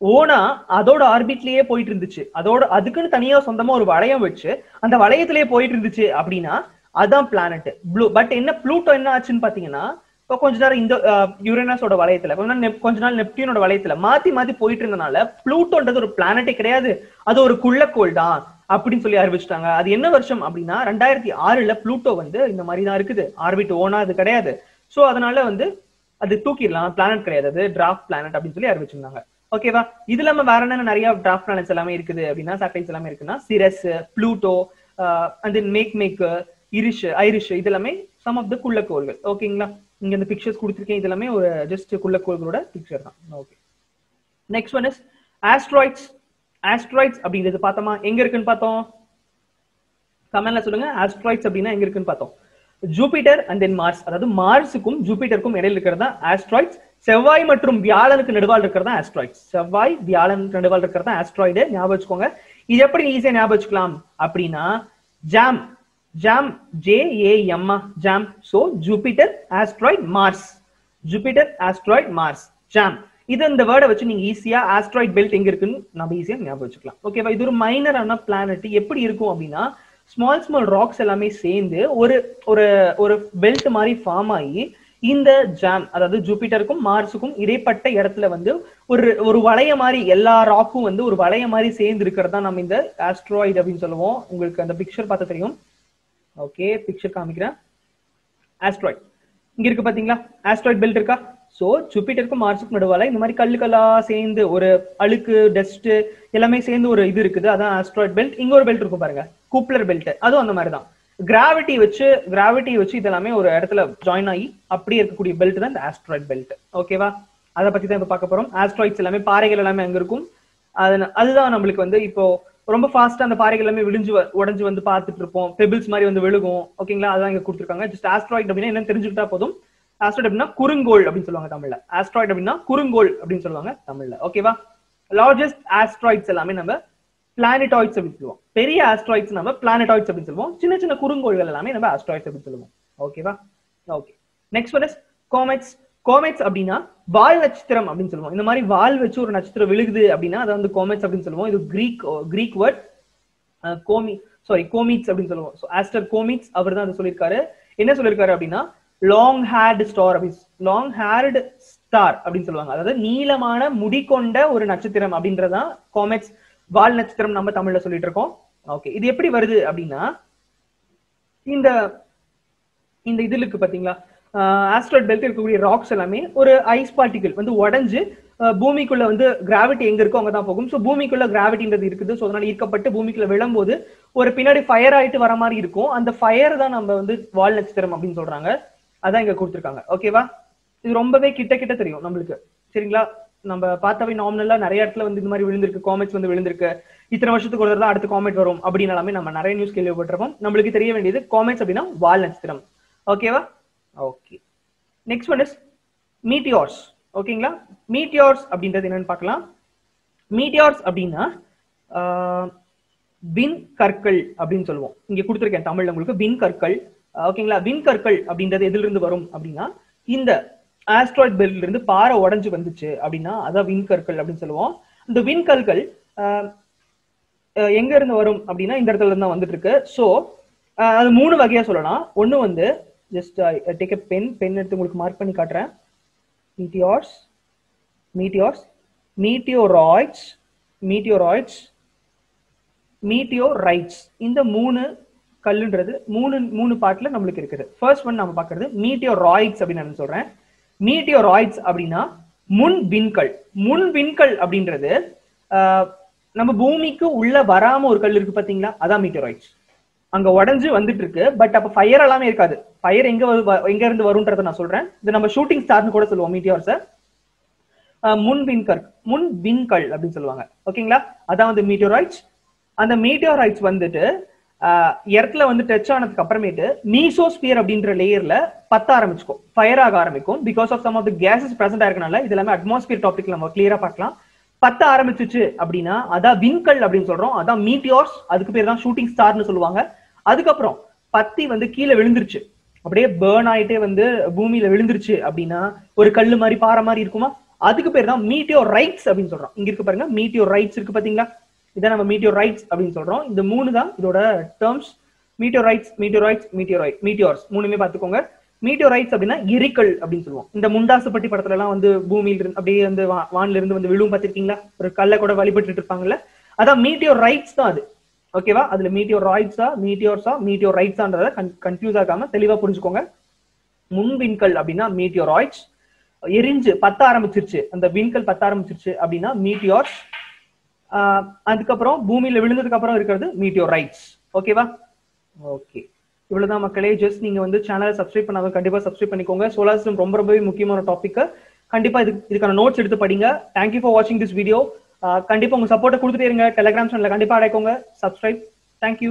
ஓனா அதோட ஆர்பிட்லயே போயிட்டு இருந்துச்சு அதோட அதுக்குன்னு தனியா சொந்தமா ஒரு வளையம் வச்சு அந்த வளையத்திலேயே போயிட்டு இருந்துச்சு அப்படின்னா அதான் பிளானட் ப்ளூ பட் என்ன ப்ளூட்டோ என்ன ஆச்சுன்னு பாத்தீங்கன்னா இப்போ கொஞ்ச நேரம் இந்த யுரேனஸோட வளையத்துல கொஞ்ச நாள் கொஞ்ச நாள் நெப்டியூனோட வளையத்துல மாத்தி மாத்தி போயிட்டு இருந்தனால ப்ளூட்டோன்றது ஒரு பிளானட்டே கிடையாது. அது ஒரு குள்ளக்கோள் தான் அப்படின்னு சொல்லி அறிவிச்சிட்டாங்க. அது என்ன வருஷம் அப்படின்னா ரெண்டாயிரத்தி ஆறுல ப்ளூட்டோ வந்து இந்த மாதிரி தான் இருக்குது. ஆர்பிட் ஓனா அது கிடையாது. சோ அதனால வந்து அது தூக்கிடலாம். பிளானட் கிடையாது. அது டிராஃப்ட் பிளானட் அப்படின்னு சொல்லி அறிவிச்சிருந்தாங்க. ஓகேவா இது இல்லாம வேற என்ன நிறைய டிராஃப்ட் பிளானட்ஸ் எல்லாமே இருக்குது? அப்படின்னா சேட்டலைட்ஸ் எல்லாமே இருக்குன்னா Ceres Pluto and Makemake Eris Eris இது எல்லாமே சம் ஆஃப் த குள்ளக்கோள்கள். ஓகேங்களா இங்க இந்த பிக்சர்ஸ் கொடுத்துருக்கேன். இது எல்லாமே ஒரு ஜஸ்ட் குள்ளக்கோள்களோட பிக்சர் தான். Okay next one is asteroids asteroids அப்படிங்கிறது பார்த்தோமா எங்க இருக்குன்னு பார்த்தோம்? கமெண்ட்ல சொல்லுங்க. ஆஸ்ட்ராய்ட்ஸ் அப்படின்னா எங்க இருக்குன்னு பார்த்தோம்? ஜூபிட்டர் அண்ட் தென் மார்ஸ் அதாவது மார்ஸுக்கும் ஜூபிட்டருக்கும் இடையில இருக்கிறது தான் ஆஸ்ட்ராய்ட்ஸ் செவ்வாய் மற்றும் வியாழனுக்கு நடுவால் இருக்கிறது தான் செவ்வாய் வியாழனுக்கு நடுவால் இருக்கிறது தான் ஆஸ்ட்ராய்டு ஞாபகம் வச்சுக்கோங்க. இது எப்படி ஈஸியா ஞாபகம் வச்சுக்கலாம்? அப்படின்னா jam jam J A M jam so Jupiter asteroid Mars Jupiter asteroid Mars jam இது இந்த வேர்டை வச்சு நீங்க ஈஸியா ஆஸ்ட்ராய்ட் பெல்ட் எங்க இருக்குன்னு நம்ம ஈஸியா ஞாபகம் வச்சுக்கலாம். ஓகேவா இது ஒரு மைனரான பிளானட் எப்படி இருக்கும் அப்படின்னா ஸ்மால் ஸ்மால் ராக்ஸ் எல்லாமே சேர்ந்து ஒரு ஒரு ஒரு பெல்ட் மாதிரி ஃபார்ம் ஆகி இந்த ஜாம் அதாவது ஜூபிட்டருக்கும் மார்ஸுக்கும் இடைப்பட்ட இடத்துல வந்து ஒரு ஒரு வளைய மாதிரி எல்லா ராக்கும் வந்து ஒரு வளைய மாதிரி சேர்ந்து இருக்கிறது தான் நம்ம இந்த ஆஸ்ட்ராய்டு அப்படின்னு சொல்லுவோம். உங்களுக்கு அந்த பிக்சர் பார்த்து தெரியும். ஓகே பிக்சர் காமிக்கிறேன். ஆஸ்ட்ராய்ட் இங்க இருக்கு பாத்தீங்களா? ஆஸ்ட்ராய்ட் பெல்ட் இருக்கா? சோ ஜூபிட்டருக்கும் மார்ஸுக்கும் நடுவால இந்த மாதிரி கல்லு கல்லா சேர்ந்து ஒரு அழுக்கு டஸ்ட் எல்லாமே சேர்ந்து ஒரு இது இருக்குது. அதான் ஆஸ்ட்ராய்ட் பெல்ட் இங்க ஒரு பெல்ட் இருக்கும் பாருங்க. கூப்ளர் பெல்ட் அதுவும் அந்த மாதிரி தான். கிராவிட்டி வச்சு கிராவிட்டி வச்சு இதெல்லாமே ஒரு இடத்துல ஜாயின் ஆகி அப்படியே இருக்கக்கூடிய பெல்ட் தான் இந்த ஆஸ்ட்ராய்ட் பெல்ட் ஓகேவா அதை பத்தி தான் இப்ப பார்க்க போறோம். ஆஸ்ட்ராய்ட்ஸ் எல்லாமே பாறைகள் எல்லாமே அங்க இருக்கும். அது அதுதான் நம்மளுக்கு வந்து இப்போ ரொம்ப ஃபாஸ்டா அந்த பாறைகள் எல்லாமே விழிஞ்சு வ- உடைஞ்சு வந்து பார்த்துட்டு இருப்போம். பெபிள்ஸ் மாதிரி வந்து விழுகும். ஓகேங்களா அதான் இங்க கொடுத்துருக்காங்க. ஜஸ்ட் ஆஸ்ட்ராய்ட் அப்படின்னா என்னன்னு தெரிஞ்சுக்கிட்டா போதும். ஆஸ்ட்ராய்ட் அப்படின்னா குறுங்கோல் அப்படின்னு சொல்லுவாங்க தமிழ்ல. ஆஸ்ட்ராய்ட் அப்படின்னா குறுங்கோல் அப்படின்னு சொல்லுவாங்க தமிழ்ல. ஓகேவா லார்ஜஸ்ட் ஆஸ்ட்ராய்ட்ஸ் எல்லாமே நம்ம பிளானட்டாய்ட்ஸ் அப்படின்னு சொல்லுவோம். பெரிய ஆஸ்ட்ராய்ட்ஸ் நம்ம பிளானட்டாய்ட்ஸ் அப்படின்னு சொல்லுவோம். சின்ன சின்ன குறுங்கோள்கள் எல்லாமே நம்ம ஆஸ்ட்ராய்ட்ஸ் அப்படின்னு சொல்லுவோம். ஓகேவா okay next one is comets comets அப்படின்னா வால் நட்சத்திரம் அப்படின்னு சொல்லுவோம். இந்த மாதிரி வால் வச்சு ஒரு நட்சத்திரம் விழுகுது அப்படின்னா அதை வந்து கோமெட்ஸ் அப்படின்னு சொல்லுவோம். இது கிரீக் கிரீக் வேர்ட் கோமி சாரி கோமிட்ஸ் அப்படின்னு சொல்லுவோம். ஸோ ஆஸ்டர் கோமிட்ஸ் அவர் தான் அதை சொல்லியிருக்காரு. என்ன சொல்லியிருக்காரு அப்படின்னா லாங் ஹேர்டு ஸ்டார் அப்படின்னு லாங் ஹேர்டு ஸ்டார் அப்படின்னு சொல்லுவாங்க. அதாவது நீளமான முடி கொண்ட ஒரு நட்சத்திரம் அப்படின்றதான் கோமெட்ஸ் வால் நட்சத்திரம் நம்ம தமிழ்ல சொல்லிட்டு இருக்கோம் ஓகே இது எப்படி வருது அப்படின்னா இந்த இந்த இதுல இருக்கு பாத்தீங்களா ஆஸ்ட்ராய்ட் பெல்ட் இருக்கக்கூடிய ராக்ஸ் எல்லாமே ஒரு ஐஸ் பார்ட்டிகல் வந்து உடஞ்சு பூமிக்குள்ள வந்து கிராவிட்டி எங்க இருக்கோ அங்க தான் போகும். ஸோ பூமிக்குள்ள கிராவிட்டின்றது இருக்குது. ஸோ அதனால ஈர்க்கப்பட்டு பூமிக்குள்ள விழும்போது ஒரு பின்னாடி ஃபயர் ஆயிட்டு வர மாதிரி இருக்கும். அந்த ஃபயர் தான் நம்ம வந்து வால் நட்சத்திரம் அப்படின்னு சொல்றாங்க. அதான் இங்க கொடுத்துருக்காங்க. ஓகேவா இது ரொம்பவே கிட்ட கிட்ட தெரியும் நம்மளுக்கு. சரிங்களா? நம்ம பார்த்தாவே நார்மலா நிறைய இடத்துல வந்து இந்த மாதிரி விழுந்திருக்கு காமெட்ஸ் வந்து விழுந்திருக்கு. இத்தனை வருஷத்துக்கு ஒரு தான் அடுத்த காமெட் வரும் அப்படின்னு நம்ம நிறைய நியூஸ் கேள்விப்பட்டிருப்போம். நம்மளுக்கு தெரிய வேண்டியது காமெட்ஸ் அப்படின்னா வால் நட்சத்திரம். ஓகேவா okay next one is meteors ஓகேங்களா மீட்டியார்ஸ் அப்படின்றது என்னன்னு பார்க்கலாம். மீட்டியார்ஸ் அப்படின்னா வின் கற்கள் அப்படின்னு சொல்லுவோம். இங்க கொடுத்துருக்கேன் தமிழ்ல உங்களுக்கு வின் கற்கள். ஓகேங்களா வின் கற்கள் அப்படின்றது எதுல இருந்து வரும் அப்படின்னா இந்த ஆஸ்ட்ராய்ட் பெல்ட்ல இருந்து பாறை உடஞ்சு வந்துச்சு அப்படின்னா அதான் விண்கற்கள் அப்படின்னு சொல்லுவோம். இந்த விண்கற்கள் எங்க இருந்து வரும் அப்படின்னா இந்த இடத்துல இருந்து தான் வந்துட்டு இருக்கு. ஸோ அது மூணு வகையா சொல்லலாம். ஒன்னு வந்து just take a pen pen எடுத்து உங்களுக்கு மார்க் பண்ணி காட்டுறேன். மீட்டியார்ஸ் மீட்டியார்ஸ் மீட்டியோராய்ட்ஸ் மீட்டியோராய்ட்ஸ் மீட்டியோரைட்ஸ் இந்த மூணு கல்லுன்றது மூணு மூணு பார்ட்ல நம்மளுக்கு இருக்குது. ஃபர்ஸ்ட் ஒன் நம்ம பார்க்கறது மீட்டியோராய்ட்ஸ் அப்படின்னு நான் சொல்றேன். மீட்டியோராய்ட்ஸ் அப்படின்னா முன் விண்கல். முன் விண்கல் அப்படின்றது நம்ம பூமிக்கு உள்ள வராம ஒரு கல் இருக்கு பாத்தீங்களா? அதான் மீட்டியோராய்ட்ஸ் அங்க உடஞ்சு வந்துட்டு இருக்கு. பட் அப்ப ஃபயர் எல்லாமே இருக்காது. ஃபயர் எங்க எங்க இருந்து வரும்ன்றத நான் சொல்றேன். இது நம்ம ஷூட்டிங் ஸ்டார்னு கூட சொல்லுவோம் மீட்டியோர்ஸ முன் விண்கல் முன் விண்கல் அப்படின்னு சொல்லுவாங்க. ஓகேங்களா அதான் வந்து மீட்டியோராய்ட்ஸ் அந்த மீட்டியோராய்ட்ஸ் வந்துட்டு இடத்துல வந்து டச் ஆனதுக்கு அப்புறமேட்டு மீசோஸ்பியர் அப்படின்ற லேயர்ல பத்த ஆரம்பிச்சுக்கும். ஃபயர் ஆக ஆரம்பிக்கும். Because of some of the gases present ஆயிருக்கனால இது எல்லாமே அட்மாஸ்பியர் டாபிக் நம்ம கிளியரா பார்க்கலாம். பத்த ஆரம்பிச்சிச்சு அப்படின்னா அதான் விண்கல் அப்படின்னு சொல்றோம். அதான் மீட்டியோர்ஸ் அதுக்கு பேர் தான் ஷூட்டிங் ஸ்டார்னு சொல்லுவாங்க. அதுக்கப்புறம் பத்தி வந்து கீழே விழுந்துருச்சு. அப்படியே பேர்ன் ஆயிட்டே வந்து பூமியில விழுந்துருச்சு அப்படின்னா ஒரு கல்லு மாதிரி பாறை மாதிரி இருக்குமா? அதுக்கு பேர் தான் மீட்டியோ ரைட்ஸ் அப்படின்னு சொல்றோம். இங்க இருக்கு பாருங்க மீட்டியோ ரைட்ஸ் இருக்கு பாத்தீங்களா இதை நம்ம மீட்டியோ ரைட்ஸ் அப்படின்னு சொல்றோம். இந்த மூணு தான் இதோட terms meteorites meteorites meteorite meteors மூணுமே பாத்துக்கோங்க மீட்டியோ ரைட்ஸ் அப்படின்னா எரிக்கல் அப்படின்னு சொல்லுவோம். இந்த முண்டாசுப்பட்டி படத்துல எல்லாம் வந்து பூமியில இருந்து அப்படியே வந்து வானில இருந்து வந்து விழுவும் பார்த்திருக்கீங்களா? ஒரு கல்ல கூட வழிபட்டு இருப்பாங்கல்ல. அதான் மீட்டியோ ரைட்ஸ் தான் அது. ஓகேவா அதுல மீட்டியோ ராய்ட்ஸா மீட்டியோர்ஸா மீட்டியோ ரைட்ஸான்றத கன்ஃபியூஸ் ஆகாம தெளிவா புரிஞ்சுக்கோங்க. முன் விண்கல் அப்படின்னா மீட்டியோ ராய்ட்ஸ் எரிஞ்சு பத்த ஆரம்பிச்சிருச்சு. அந்த விண்கல் பத்த ஆரம்பிச்சிருச்சு அப்படின்னா மீட்டியோர்ஸ் அதுக்கப்புறம் பூமியில விழுந்ததுக்கு அப்புறம் இருக்கிறது மீட்டியோ ரைட்ஸ் ஓகேவா ஓகே இவ்வளவுதான் மக்களே. ஜஸ்ட் நீங்க வந்து சேனலை சப்ஸ்கிரைப் பண்ணாத கண்டிப்பா சப்ஸ்கிரைப் பண்ணிக்கோங்க. சோலார் சிஸ்டம் ரொம்ப ரொம்பவே முக்கியமான டாபிக் கண்டிப்பா இதுக்கு இதுக்கான நோட்ஸ் எடுத்து படிங்க. தேங்க்யூ ஃபார் வாட்சிங் திஸ் வீடியோ கண்டிப்பா உங்க சப்போர்ட்டை கொடுத்துட்டே இருங்க. டெலிகிராம் சேனல்ல கண்டிப்பா அடைக்கோங்க. Subscribe thank you